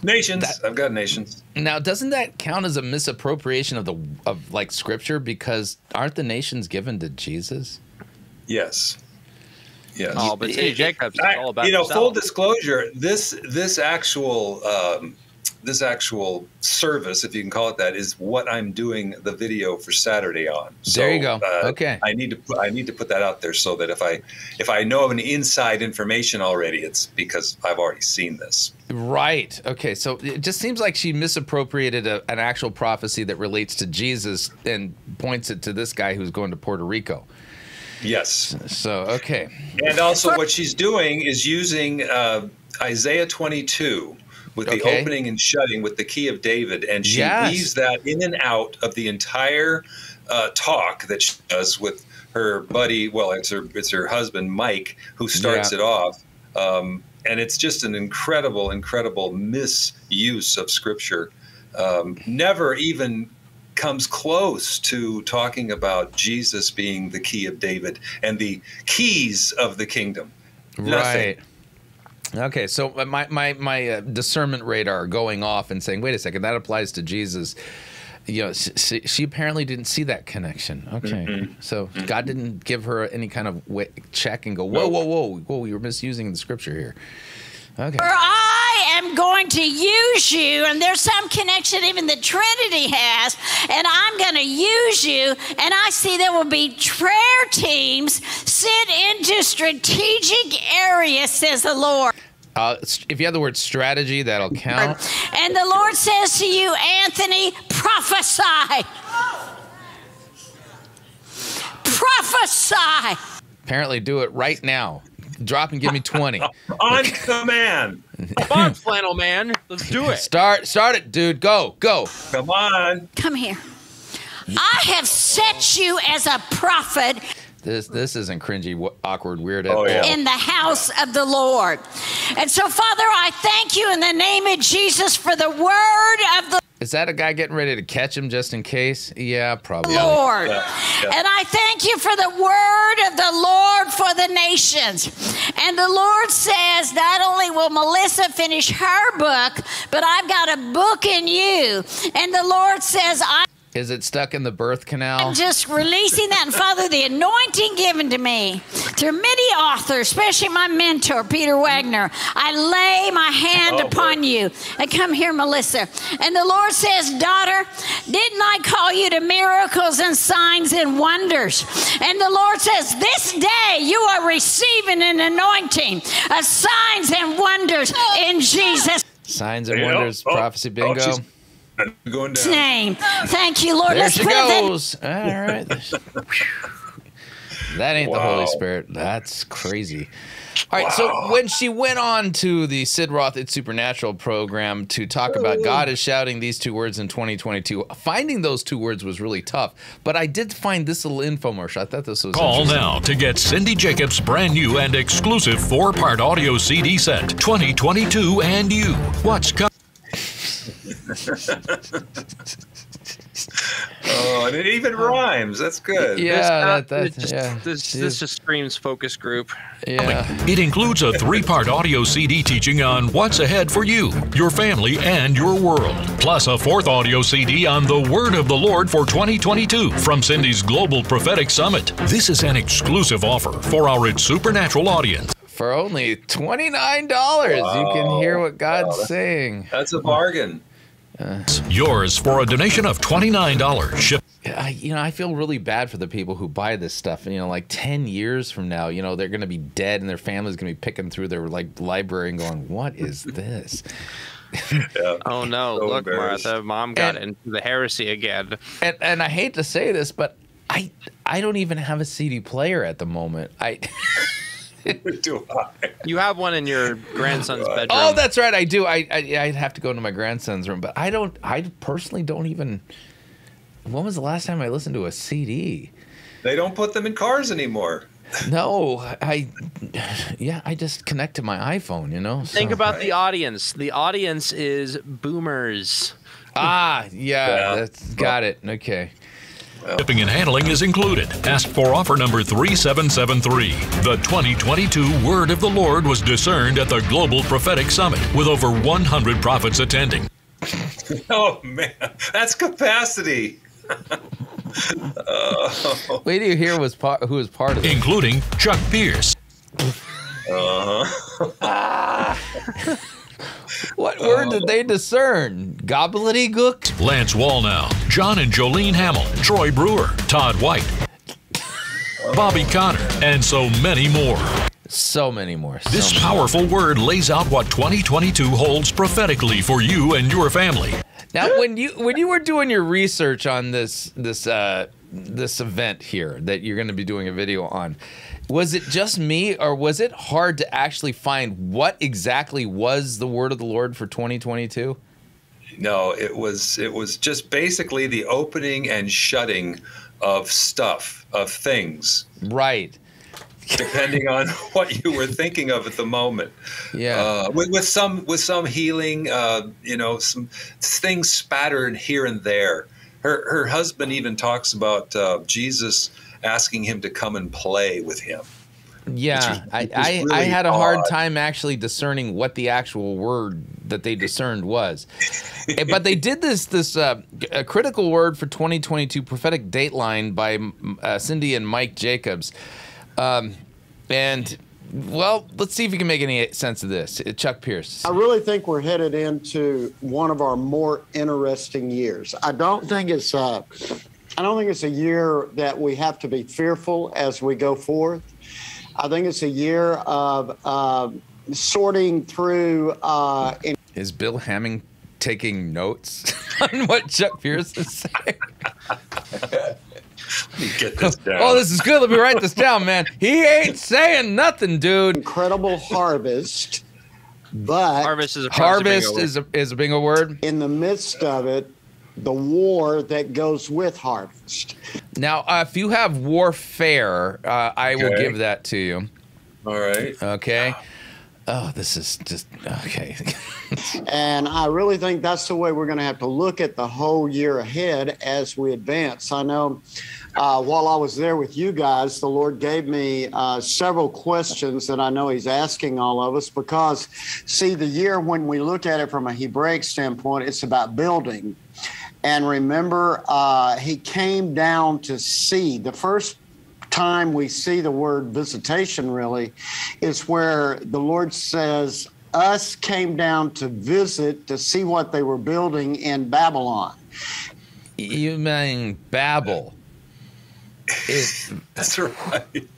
Nations. I've got nations. Now, doesn't that count as a misappropriation of the of like scripture because aren't the nations given to Jesus? Yes. Yes. Oh, but Cindy Jacobs is I- all about you know, herself. full disclosure. This this actual um, this actual service, if you can call it that, is what I'm doing the video for Saturday on. So, There you go. uh, Okay. I need to put, I need to put that out there so that if I if I know of any inside information already, it's because I've already seen this. Right. Okay. So it just seems like she misappropriated a, an actual prophecy that relates to Jesus and points it to this guy who's going to Puerto Rico. Yes. So okay. And also, what she's doing is using uh, Isaiah 22 with the Okay. opening and shutting with the key of David, and she Yes. weaves that in and out of the entire uh, talk that she does with her buddy. Well, it's her it's her husband Mike who starts Yeah. it off. Um, and it's just an incredible, incredible misuse of scripture. Um, never even comes close to talking about Jesus being the key of David and the keys of the kingdom. Nothing. Right. Okay, so my my my uh, discernment radar going off and saying, "Wait a second, that applies to Jesus." You know, she, she apparently didn't see that connection. Okay, Mm-hmm. so God didn't give her any kind of wa check and go, "Whoa, whoa, whoa, whoa! You're misusing the scripture here." Okay. For I am going to use you, and there's some connection even the Trinity has, and I'm going to use you. And I see there will be prayer teams sent into strategic areas, says the Lord. Uh, if you have the word strategy, that'll count. And the Lord says to you, Anthony, prophesy. Prophesy. Apparently, do it right now. Drop and give me twenty. On command. Come on, flannel man. Let's do it. Start, start it, dude. Go, go. Come on. Come here. I have set you as a prophet. This this isn't cringy, awkward, weird at Oh, all. in the house of the Lord. And so, Father, I thank you in the name of Jesus for the word of the Is that a guy getting ready to catch him just in case? Yeah, probably. Lord. And I thank you for the word of the Lord for the nations. And the Lord says, not only will Melissa finish her book, but I've got a book in you. And the Lord says, I Is it stuck in the birth canal? I'm just releasing that. And Father, the anointing given to me through many authors, especially my mentor, Peter Wagner, I lay my hand Oh, upon you. And come here, Melissa. And the Lord says, Daughter, didn't I call you to miracles and signs and wonders? And the Lord says, This day you are receiving an anointing of signs and wonders in Jesus' Signs and There wonders, Oh, prophecy oh, bingo. She's going down. name. Thank you, Lord. there Let's she put that goes. All right. that ain't the Holy Spirit. That's crazy. All right, so when she went on to the Sid Roth It's Supernatural program to talk about God is shouting these two words in 2022, finding those two words was really tough. But I did find this little infomercial. I thought this was Call now to get Cindy Jacobs' brand new and exclusive four part audio CD set 2022 and you. What's coming? Oh, and it even rhymes. That's good. Yeah, This, uh, that, that, it just- yeah. this, this just screams focus group. yeah. It includes a three part audio CD teaching on what's ahead for you, your family, and your world. Plus, a fourth audio CD on the Word of the Lord for 2022 from Cindy's Global Prophetic Summit. This is an exclusive offer for our It's Supernatural audience. For only $29, you can hear what God's Wow, saying. That's a bargain. Uh. Yours for a donation of $29. Ship I, you know, I feel really bad for the people who buy this stuff. You know, like ten years from now, you know, they're going to be dead, and their family's going to be picking through their like library and going, "What is this?" Yeah. Oh no! So Look. Martha, mom got And- into the heresy again. And and I hate to say this, but I I don't even have a CD player at the moment. I Do I? You have one in your grandson's bedroom. oh, that's right, I do. I, I I'd have to go into my grandson's room, but I don't. I personally don't even. When was the last time I listened to a CD? They don't put them in cars anymore. No, I. Yeah, I just connect to my iPhone. You know. Think so- about the audience. The audience is boomers. Ah, yeah, Yeah. that's got it. Okay. Shipping and handling is included. Ask for offer number 3773. The 2022 Word of the Lord was discerned at the Global Prophetic Summit with over 100 prophets attending. Oh man, that's capacity. oh, Wait till you hear was part, who was part of it. including Chuck Pierce, uh-huh. What word did they discern? Gobbledygook? Lance Wallnau, John and Jolene Hamill, Troy Brewer, Todd White, Bobby Conner, and so many more. So many more. So This many. powerful word lays out what 2022 holds prophetically for you and your family. Now, when you when you were doing your research on this this uh, this event here that you're going to be doing a video on, was it just me or was it hard to actually find what exactly was the word of the Lord for 2022? No, it was it was just basically the opening and shutting of stuff of things, Right. depending on what you were thinking of at the moment. Yeah. Uh, with, with some with some healing, uh, you know, some things spattered here and there. Her her husband even talks about uh, Jesus asking him to come and play with him. Yeah, I, which is I, I really had a hard time actually discerning what the actual word that they discerned was. Eh, but they did this this uh, a critical word for 2022 prophetic dateline by uh, Cindy and Mike Jacobs, um, and well, let's see if you can make any sense of this. Uh, Chuck Pierce. I really think we're headed into one of our more interesting years. I don't think it's a, I don't think it's a year that we have to be fearful as we go forth. I think it's a year of uh, sorting through. Uh, in- Is Bill Hamon taking notes on what Chuck Pierce is saying? Get this down. Oh, this is good. Let me write this down, man. He ain't saying nothing, dude. incredible harvest, but Harvest is a Harvest bingo. is a is a bingo word. in the midst of it, the war that goes with harvest. Now, uh, if you have warfare, uh, I will give that to you. All right. Okay. Oh, this is just okay. And I really think that's the way we're going to have to look at the whole year ahead as we advance. I know uh, while I was there with you guys, the Lord gave me uh, several questions that I know He's asking all of us because, see, the year when we look at it from a Hebraic standpoint, it's about building. And remember, uh, He came down to see. The first time we see the word visitation really is where the Lord says, Us came down to visit to see what they were building in Babylon. you mean Babel? It, That's right.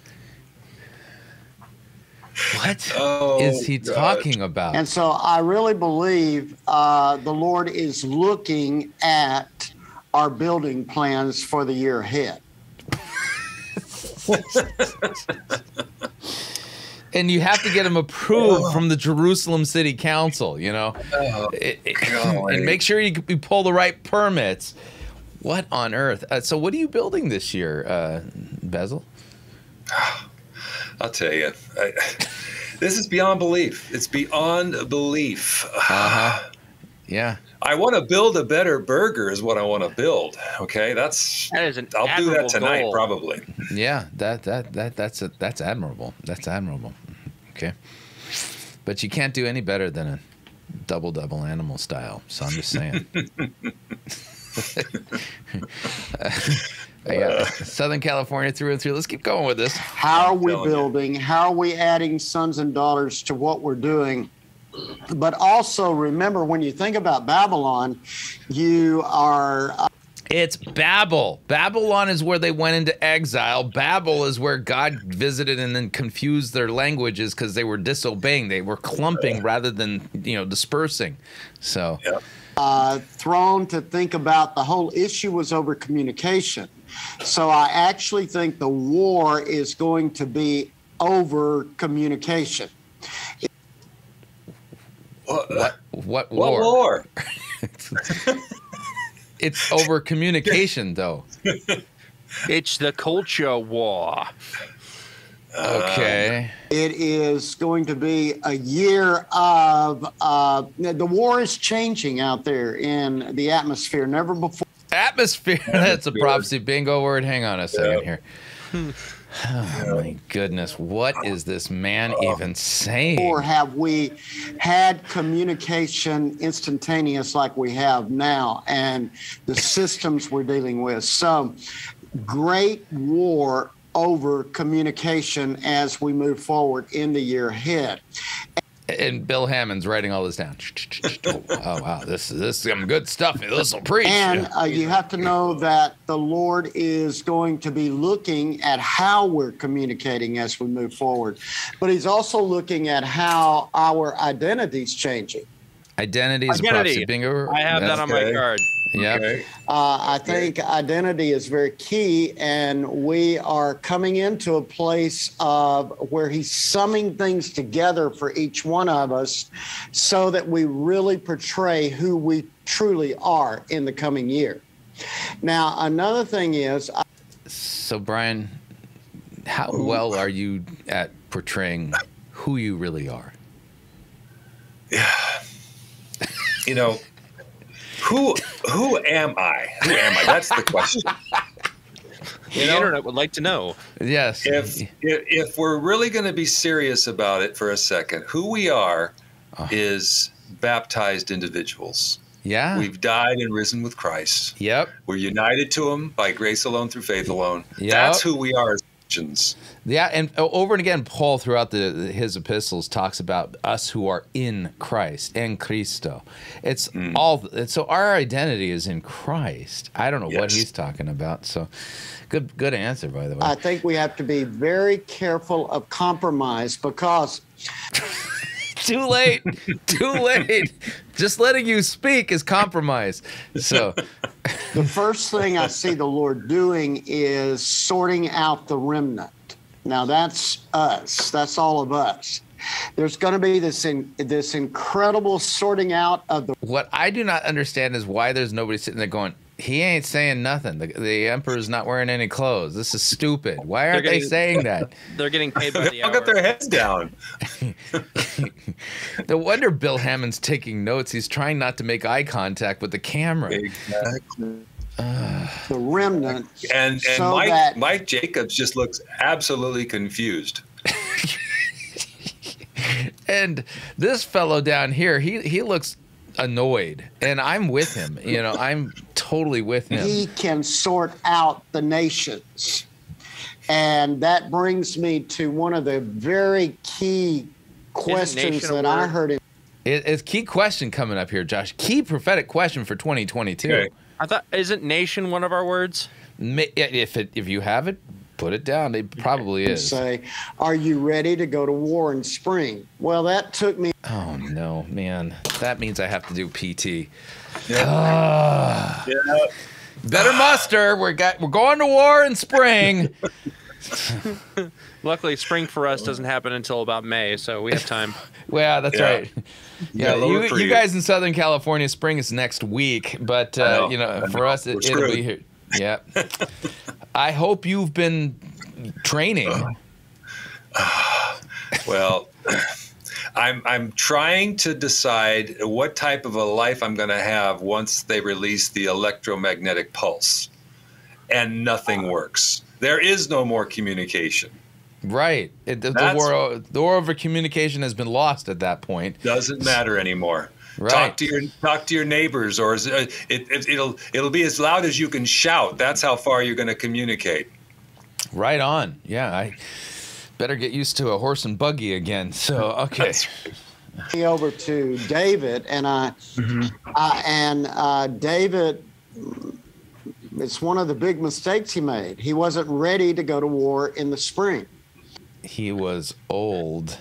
What is Oh, he God. talking about? And so I really believe uh, the Lord is looking at our building plans for the year ahead. and you have to get them approved from the Jerusalem City Council. You know, Oh, It- it- and make sure you, you pull the right permits. What on earth? Uh, so, what are you building this year, uh, Bezel? I'll tell you, I, this is beyond belief. It's beyond belief. Uh huh. Yeah. I want to build a better burger, is what I want to build. Okay, that's That is an I'll do that tonight, goal. probably. Yeah, that that that that's a, that's admirable. That's admirable. Okay, but you can't do any better than a double double animal style. So I'm just saying. yeah, Southern California through and through. Let's keep going with this. How are we telling you. building? How are we adding sons and daughters to what we're doing? But also remember, when you think about Babylon, you are uh, It's Babel. Babylon is where they went into exile. Babel is where God visited and then confused their languages because they were disobeying. They were clumping rather than you know dispersing. So Yep. Uh, thrown to think about the whole issue was over communication. So I actually think the war is going to be over communication. What, what what what war? war? It's over communication though. It's the culture war. Okay. Um, it is going to be a year of uh, the war is changing out there in the atmosphere. Never before. Atmosphere. That's a prophecy bingo word. Hang on a second Yeah. here. Hmm. Oh my goodness. What is this man uh, even saying? Or have we had communication instantaneous like we have now and the systems we're dealing with? So, great war over communication as we move forward in the year ahead. And Bill Hamon's writing all this down. Oh wow, this this is some good stuff. This will preach. And uh, you have to know that the Lord is going to be looking at how we're communicating as we move forward, but He's also looking at how our identity's changing. Identity is a Identity. prophecy bingo. I have that on my card. Yeah. Okay. Uh, I think identity is very key, and we are coming into a place of where He's summing things together for each one of us, so that we really portray who we truly are in the coming year. Now, another thing is. So Brian, how well are you at portraying who you really are? You know, who who am I? Who am I? That's the question. The know, internet would like to know. Yes. if if, if we're really going to be serious about it for a second, who we are Uh. is baptized individuals. yeah. We've died and risen with Christ. Yep. We're united to Him by grace alone through faith alone. Yep. That's who we are as Christians. Yeah, and over and again, Paul throughout the his epistles talks about us who are in Christ, in Cristo. It's Hmm. all. So our identity is in Christ. I don't know what he's talking about. So, good good answer by the way. I think we have to be very careful of compromise because Too late. Too late. Just letting you speak is compromise. So, the first thing I see the Lord doing is sorting out the remnant. Now, that's us, that's all of us. There's going to be this in, this incredible sorting out of the. What I do not understand is why there's nobody sitting there going, he ain't saying nothing. The, the emperor's not wearing any clothes. This is stupid. Why aren't They're they saying that? They're getting paid by the They all got their heads down. No wonder Bill Hamon's taking notes. He's trying not to make eye contact with the camera. Exactly. the remnant. And and so Mike that Mike Jacobs just looks absolutely confused. And this fellow down here, he he looks annoyed, and I'm with him. You know, I'm totally with him. he can sort out the nations. And that brings me to one of the very key questions nation a that I heard. In, It- it's key question coming up here, Josh. Key prophetic question for 2022. Okay. I thought isn't nation one of our words? If it if you have it, put it down. It probably is. say, Are you ready to go to war in spring? Well, that took me Oh no, man. That means I have to do PT. Yeah. Ah. Yeah. Better muster. We're got we're going to war in spring. Luckily, spring for us doesn't happen until about May, so we have time. well, that's Yeah. right. Yeah, Yeah, you, you you. guys in Southern California, spring is next week, but uh, know, you know, for us, it, it'll be here. Yeah. I hope you've been training. Well, I'm I'm trying to decide what type of a life I'm going to have once they release the electromagnetic pulse, and nothing ah. works. There is no more communication. Right. It, the, the war, the war over communication has been lost at that point. Doesn't matter anymore. Right. Talk to your talk to your neighbors, or uh, it, it, it'll it'll be as loud as you can shout. That's how far you're going to communicate. Right on. Yeah, I better get used to a horse and buggy again. So okay. me over to David, and I, I and uh, David, it's one of the big mistakes he made. He wasn't ready to go to war in the spring. he was old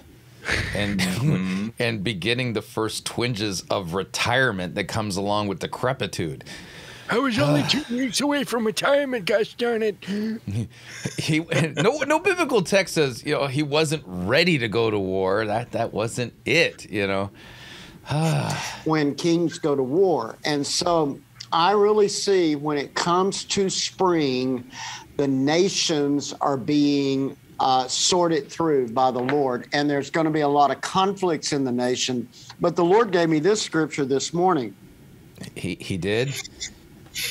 and mm-hmm. and beginning the first twinges of retirement that comes along with decrepitude. I was only two weeks away from retirement, gosh darn it. He no no biblical text says you know he wasn't ready to go to war. That that wasn't it. You know. when kings go to war. And so I really see when it comes to spring, the nations are being uh, sorted through by the Lord. And there's going to be a lot of conflicts in the nation. But the Lord gave me this scripture this morning. He he did.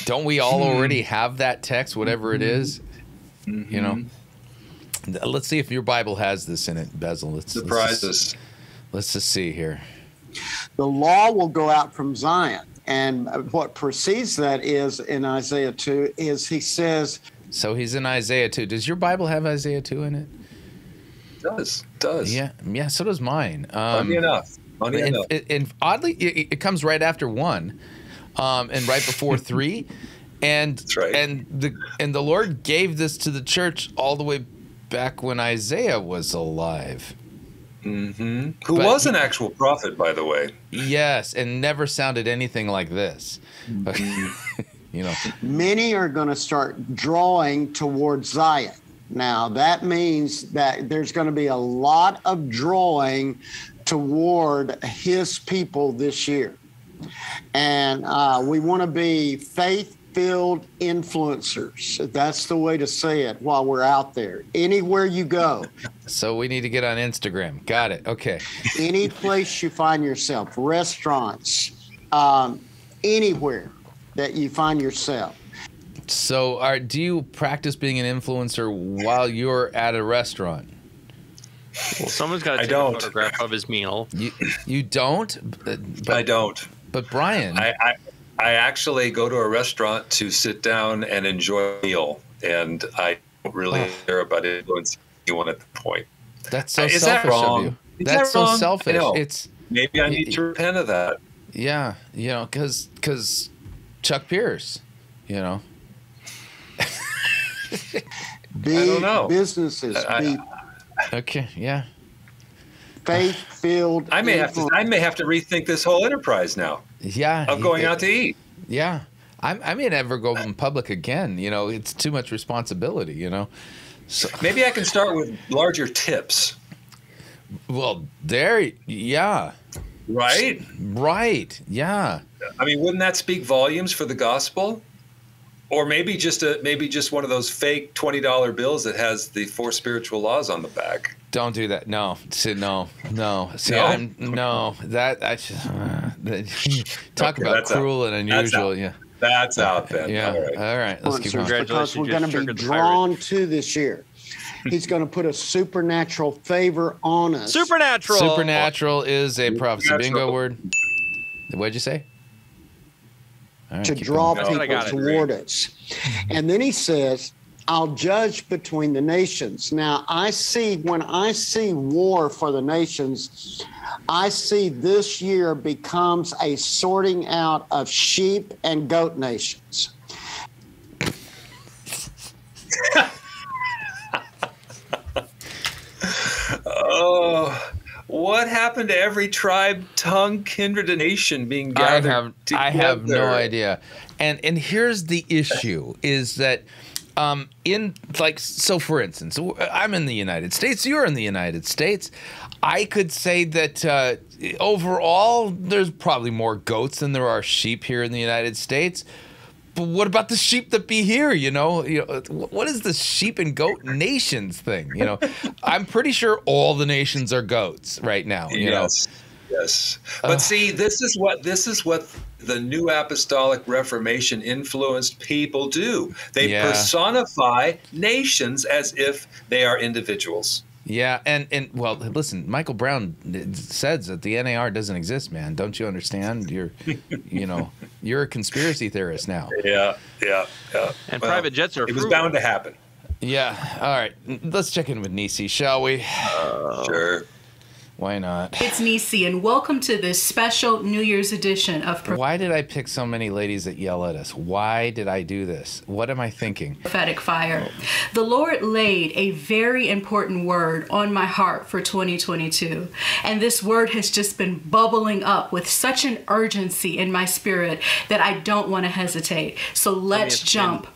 Don't we all hmm. already have that text, whatever it mm-hmm. is? You know. Let's see if your Bible has this in it, Bezel. Let's Surprise let's, us. Let's just see here. The law will go out from Zion. And uh, what precedes that is in Isaiah 2 is he says, So he's in Isaiah 2. Does your Bible have Isaiah 2 in it? does does Yeah, yeah. So does mine. Um, Funny enough. Funny and, enough. and- and oddly, it, it comes right after one, um, and right before three, and and the and the Lord gave this to the church all the way back when Isaiah was alive. mm-hmm. Who But was an actual prophet, by the way. Yes, and never sounded anything like this. you know, many are going to start drawing towards Zion. Now, that means that there's going to be a lot of drawing toward his people this year. And uh, we want to be faith filled influencers. That's the way to say it while we're out there. Anywhere you go, so we need to get on Instagram. Got it. Okay. any place you find yourself, restaurants, um, anywhere that you find yourself. So, are, do you practice being an influencer while you're at a restaurant? Well, someone's got to take don't. a photograph of his meal. You you don't? Uh, but, I don't. But Brian, I, I I actually go to a restaurant to sit down and enjoy a meal, and I don't really Oh. care about influencing anyone at the point. that's so Is that selfish wrong? of you. Is That's that so wrong? I selfish. know. It's Maybe I need to repent of that. yeah, you know, because because Chuck Pierce, you know. Be don't know. businesses, I- be Okay, yeah. faith filled. I may have to. I may have to rethink this whole enterprise now Yeah. of going out to eat. Yeah. I, I may never go in public again. You know, it's too much responsibility, you know. So Maybe I can start with larger tips. Well, there, yeah. Right? Right, yeah. I mean, wouldn't that speak volumes for the gospel? Or maybe just a maybe just one of those fake twenty dollar bills that has the four spiritual laws on the back. Don't do that. No, See, no, no. See, No? I'm no that. I just, uh, that- talk Okay, about that's out. cruel and unusual. out. Yeah, that's out then. Yeah. All right. All right. Let's keep going. because we're going to be drawn to this year. He's going to put a supernatural favor on us. Supernatural. Supernatural is a prophecy. Bingo word. What'd you say? All right, to draw going. people toward us. And then he says, I'll judge between the nations. Now, I see, when I see war for the nations, I see this year becomes a sorting out of sheep and goat nations. Oh, what happened to every tribe, tongue, kindred, and nation being I gathered? have I have no idea. And and here's the issue is that um in like so for instance I'm in the United States you're in the United States I could say that uh, overall there's probably more goats than there are sheep here in the United States but what about the sheep that be here? You know, you know, uh, what is the sheep and goat nations thing? You know, I'm pretty sure all the nations are goats right now. You yes, yes. But see, this is what this is what the New Apostolic Reformation influenced people do. They Yeah. personify nations as if they are individuals. Know, yeah, and and well, listen, Michael Brown uh, says that the NAR doesn't exist, man. Don't you understand? You're, you know, you're a conspiracy theorist now. Yeah, yeah, yeah. And private jets are It was bound to happen. Yeah. All right. Let's check in with Nisi, shall we? sure. Why not? It's Nisi, and welcome to this special New Year's edition of Why did I pick so many ladies that yell at us? Why did I do this? What am I thinking? Prophetic Fire. The Lord laid a very important word on my heart for 2022, and this word has just been bubbling up with such an urgency in my spirit that I don't want to hesitate. So let's it's jump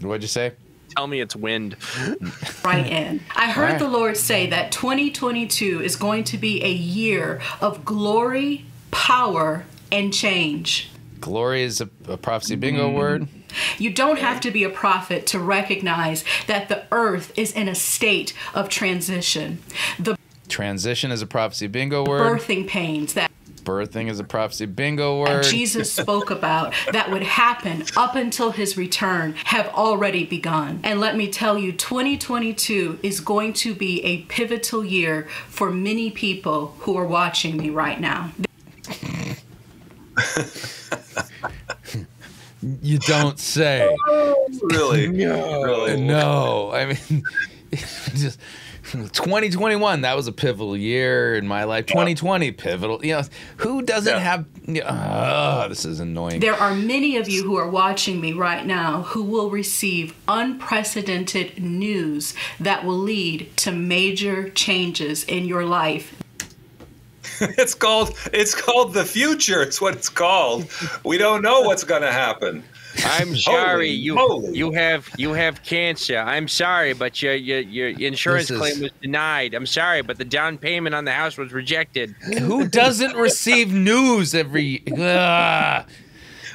What'd you say? Tell me it's wind. right in. I heard Right. the Lord say that 2022 is going to be a year of glory, power, and change. Glory is a, a prophecy bingo mm. word. You don't have to be a prophet to recognize that the earth is in a state of transition. The Transition is a prophecy bingo word. birthing pains that Birthing is a prophecy bingo that word. Jesus spoke about that would happen up until his return have already begun. And let me tell you, 2022 is going to be a pivotal year for many people who are watching me right now. You don't say. Oh, really? No. Really? No. I mean, just 2021, that was a pivotal year in my life. 2020, pivotal. You know, who doesn't have. You know, ah, this is annoying. There are many of you who are watching me right now who will receive unprecedented news that will lead to major changes in your life. it's called it's called the future. It's what it's called. We don't know what's going to happen. I'm sorry, Holy you moly. you have you have cancer. I'm sorry, but your your, your insurance is- claim was denied. I'm sorry, but the down payment on the house was rejected. Who doesn't receive news every.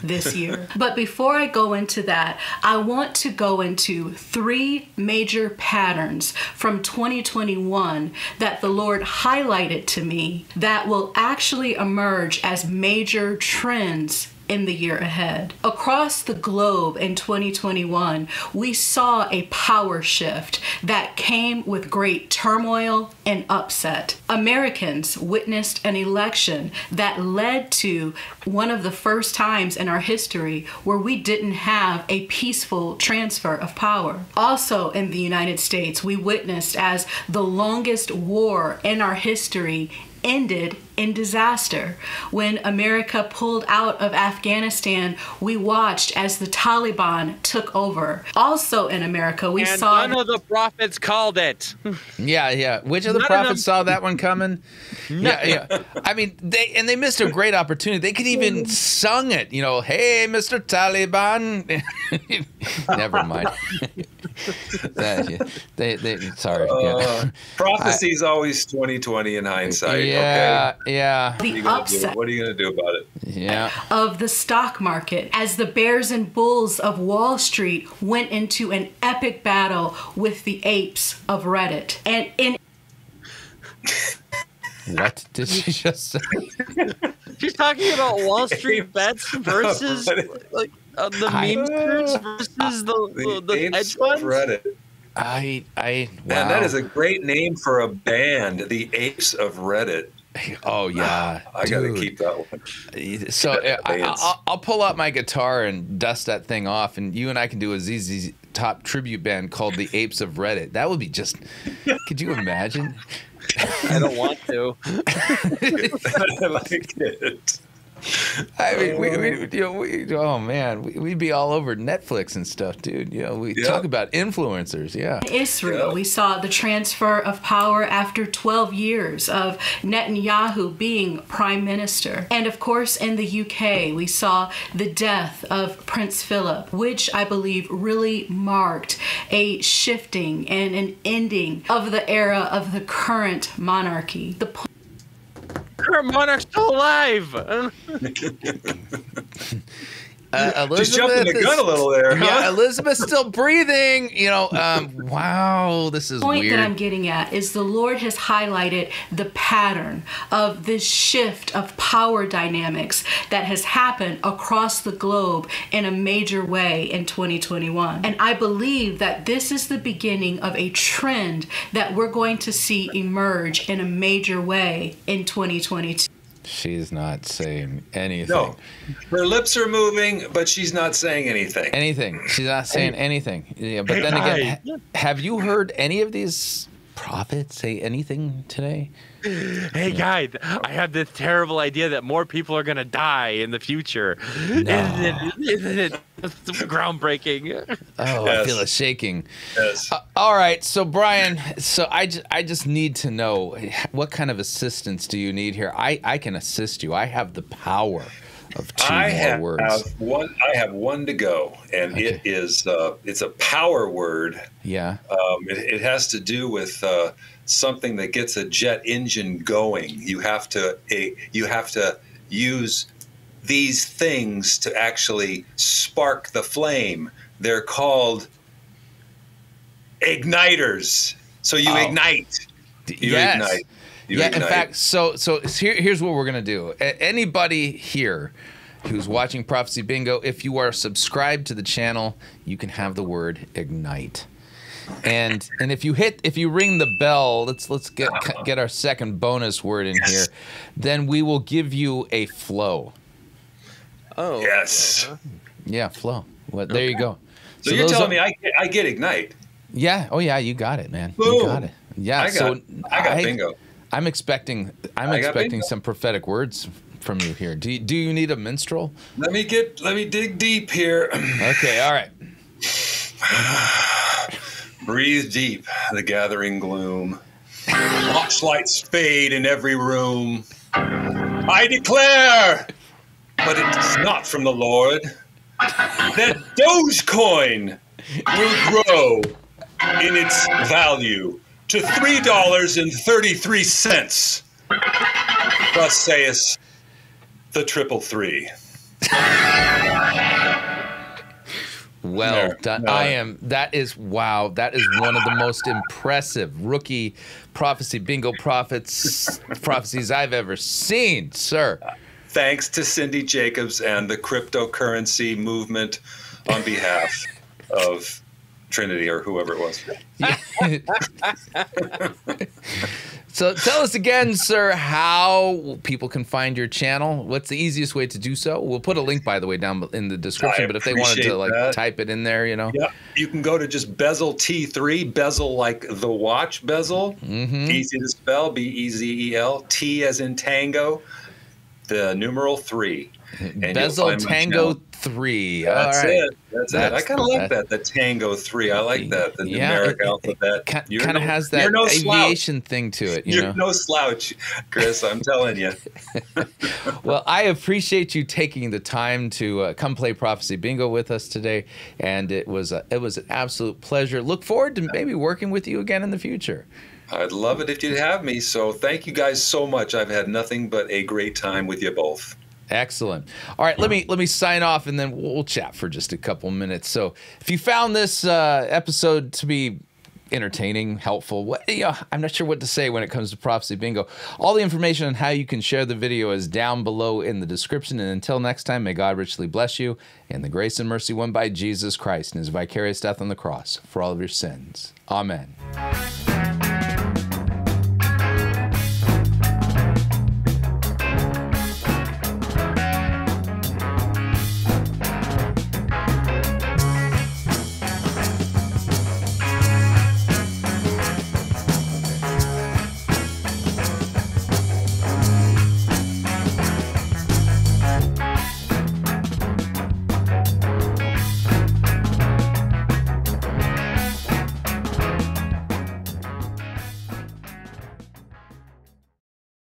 This year. But before I go into that, I want to go into three major patterns from 2021 that the Lord highlighted to me that will actually emerge as major trends in the year ahead. Across the globe in 2021, we saw a power shift that came with great turmoil and upset. Americans witnessed an election that led to one of the first times in our history where we didn't have a peaceful transfer of power. Also in the United States, we witnessed as the longest war in our history ended in disaster. When America pulled out of Afghanistan, we watched as the Taliban took over. Also in America, we and saw none of the prophets called it. Yeah, yeah. Which of the None prophets them- saw that one coming? yeah, yeah. I mean, they and they missed a great opportunity. They could even sung it. You know, hey, Mr. Taliban. Never mind. That- they, they, sorry. Uh, yeah. prophecy's always 2020 in hindsight. Yeah, okay? yeah. What are, you gonna do? what are you going to do about it? Yeah. of the stock market as the bears and bulls of Wall Street went into an epic battle with the apes of Reddit. And in What did she just say? She's talking about Wall Street bets versus like uh, the I- meme skirts versus the the, the Apes hedge of. Reddit. I, I, Man, that wow. is a great name for a band, the Apes of Reddit. Oh yeah, I got to keep that one. So I, I'll, I'll pull out my guitar and dust that thing off, and you and I can do a ZZ Top tribute band called the Apes of Reddit. That would be just. Could you imagine? I don't want to. I like it. I mean, we, we, uh. you know, we, oh man, we, we'd be all over Netflix and stuff, dude. You know, we Yeah. talk about influencers, yeah. Israel, we saw the transfer of power after 12 years of Netanyahu being prime minister. And of course, in the UK, we saw the death of Prince Philip, which I believe really marked a shifting and an ending of the era of the current monarchy. The Current monarch's still alive. Uh, She's jumping the gun a little there, huh? Yeah, Elizabeth's still breathing. You know, um, wow, this is point weird. that I'm getting at is the Lord has highlighted the pattern of this shift of power dynamics that has happened across the globe in a major way in 2021. And I believe that this is the beginning of a trend that we're going to see emerge in a major way in 2022. She's not saying anything. No, her lips are moving, but she's not saying anything. Anything. She's not saying anything. Yeah, but Hey, then again, ha- have you heard any of these prophets say anything today? Hey guys, I have this terrible idea that more people are gonna die in the future. Isn't it? Isn't it groundbreaking? Oh, I feel a shaking. Yes. Uh, all right, so Brian, so I, ju- I just need to know what kind of assistance do you need here? I, I can assist you. I have the power of two I more have words. one. I have one to go, and it is uh, it's a power word. Yeah. Um, it, it has to do with uh, something that gets a jet engine going. You have to a, you have to use these things to actually spark the flame. They're called igniters. So you Oh. ignite. You yes. ignite. You yeah, ignite. in fact, so so here, here's what we're gonna do. A- anybody here who's watching Prophecy Bingo, if you are subscribed to the channel, you can have the word ignite. And and if you hit if you ring the bell, let's let's get get our second bonus word in here. Then we will give you a flow. Oh. Yes. Uh-huh. Yeah, flow. Well, there you go. So, you're telling are- me I get, I get ignite? Yeah. Oh yeah, you got it, man. Boom. You got it. Yeah. I so got- I got bingo. I'm expecting I'm I expecting some prophetic words from you here. Do you, do you need a minstrel? Let me get let me dig deep here. Okay. All right. Breathe deep, the gathering gloom. Watch lights fade in every room. I declare, but it's not from the Lord, that Dogecoin will grow in its value to $3.33. Thus saith the triple three. Well There. done. No. I am. That is wow. That is one of the most impressive rookie prophecy bingo prophets prophecies I've ever seen, sir. Thanks to Cindy Jacobs and the cryptocurrency movement on behalf of Trinity or whoever it was. So tell us again, sir, how people can find your channel. What's the easiest way to do so? We'll put a link, by the way, down in the description. I but if they wanted to like that. type it in there, you know. Yeah, you can go to just bezel T3, bezel like the watch bezel, Mm-hmm. easy to spell, B E Z E L, T as in tango, the numeral three. And Bezel Tango. Three. That's All right. it. That's, it. I kind of like that. The Tango three. I like that. The Yeah, numeric it- it- alphabet. Kind of no- has that no slouch. aviation thing to it, you You're know. no slouch, Chris. I'm telling you. well, I appreciate you taking the time to uh, come play prophecy bingo with us today, and it was a, it was an absolute pleasure. Look forward to maybe working with you again in the future. I'd love it if you'd have me. So thank you guys so much. I've had nothing but a great time with you both. Excellent. All right, let me let me sign off, and then we'll, chat for just a couple minutes. So, if you found this uh, episode to be entertaining, helpful, what, you know, I'm not sure what to say when it comes to prophecy bingo. All the information on how you can share the video is down below in the description. And until next time, may God richly bless you in the grace and mercy won by Jesus Christ and His vicarious death on the cross for all of your sins. Amen.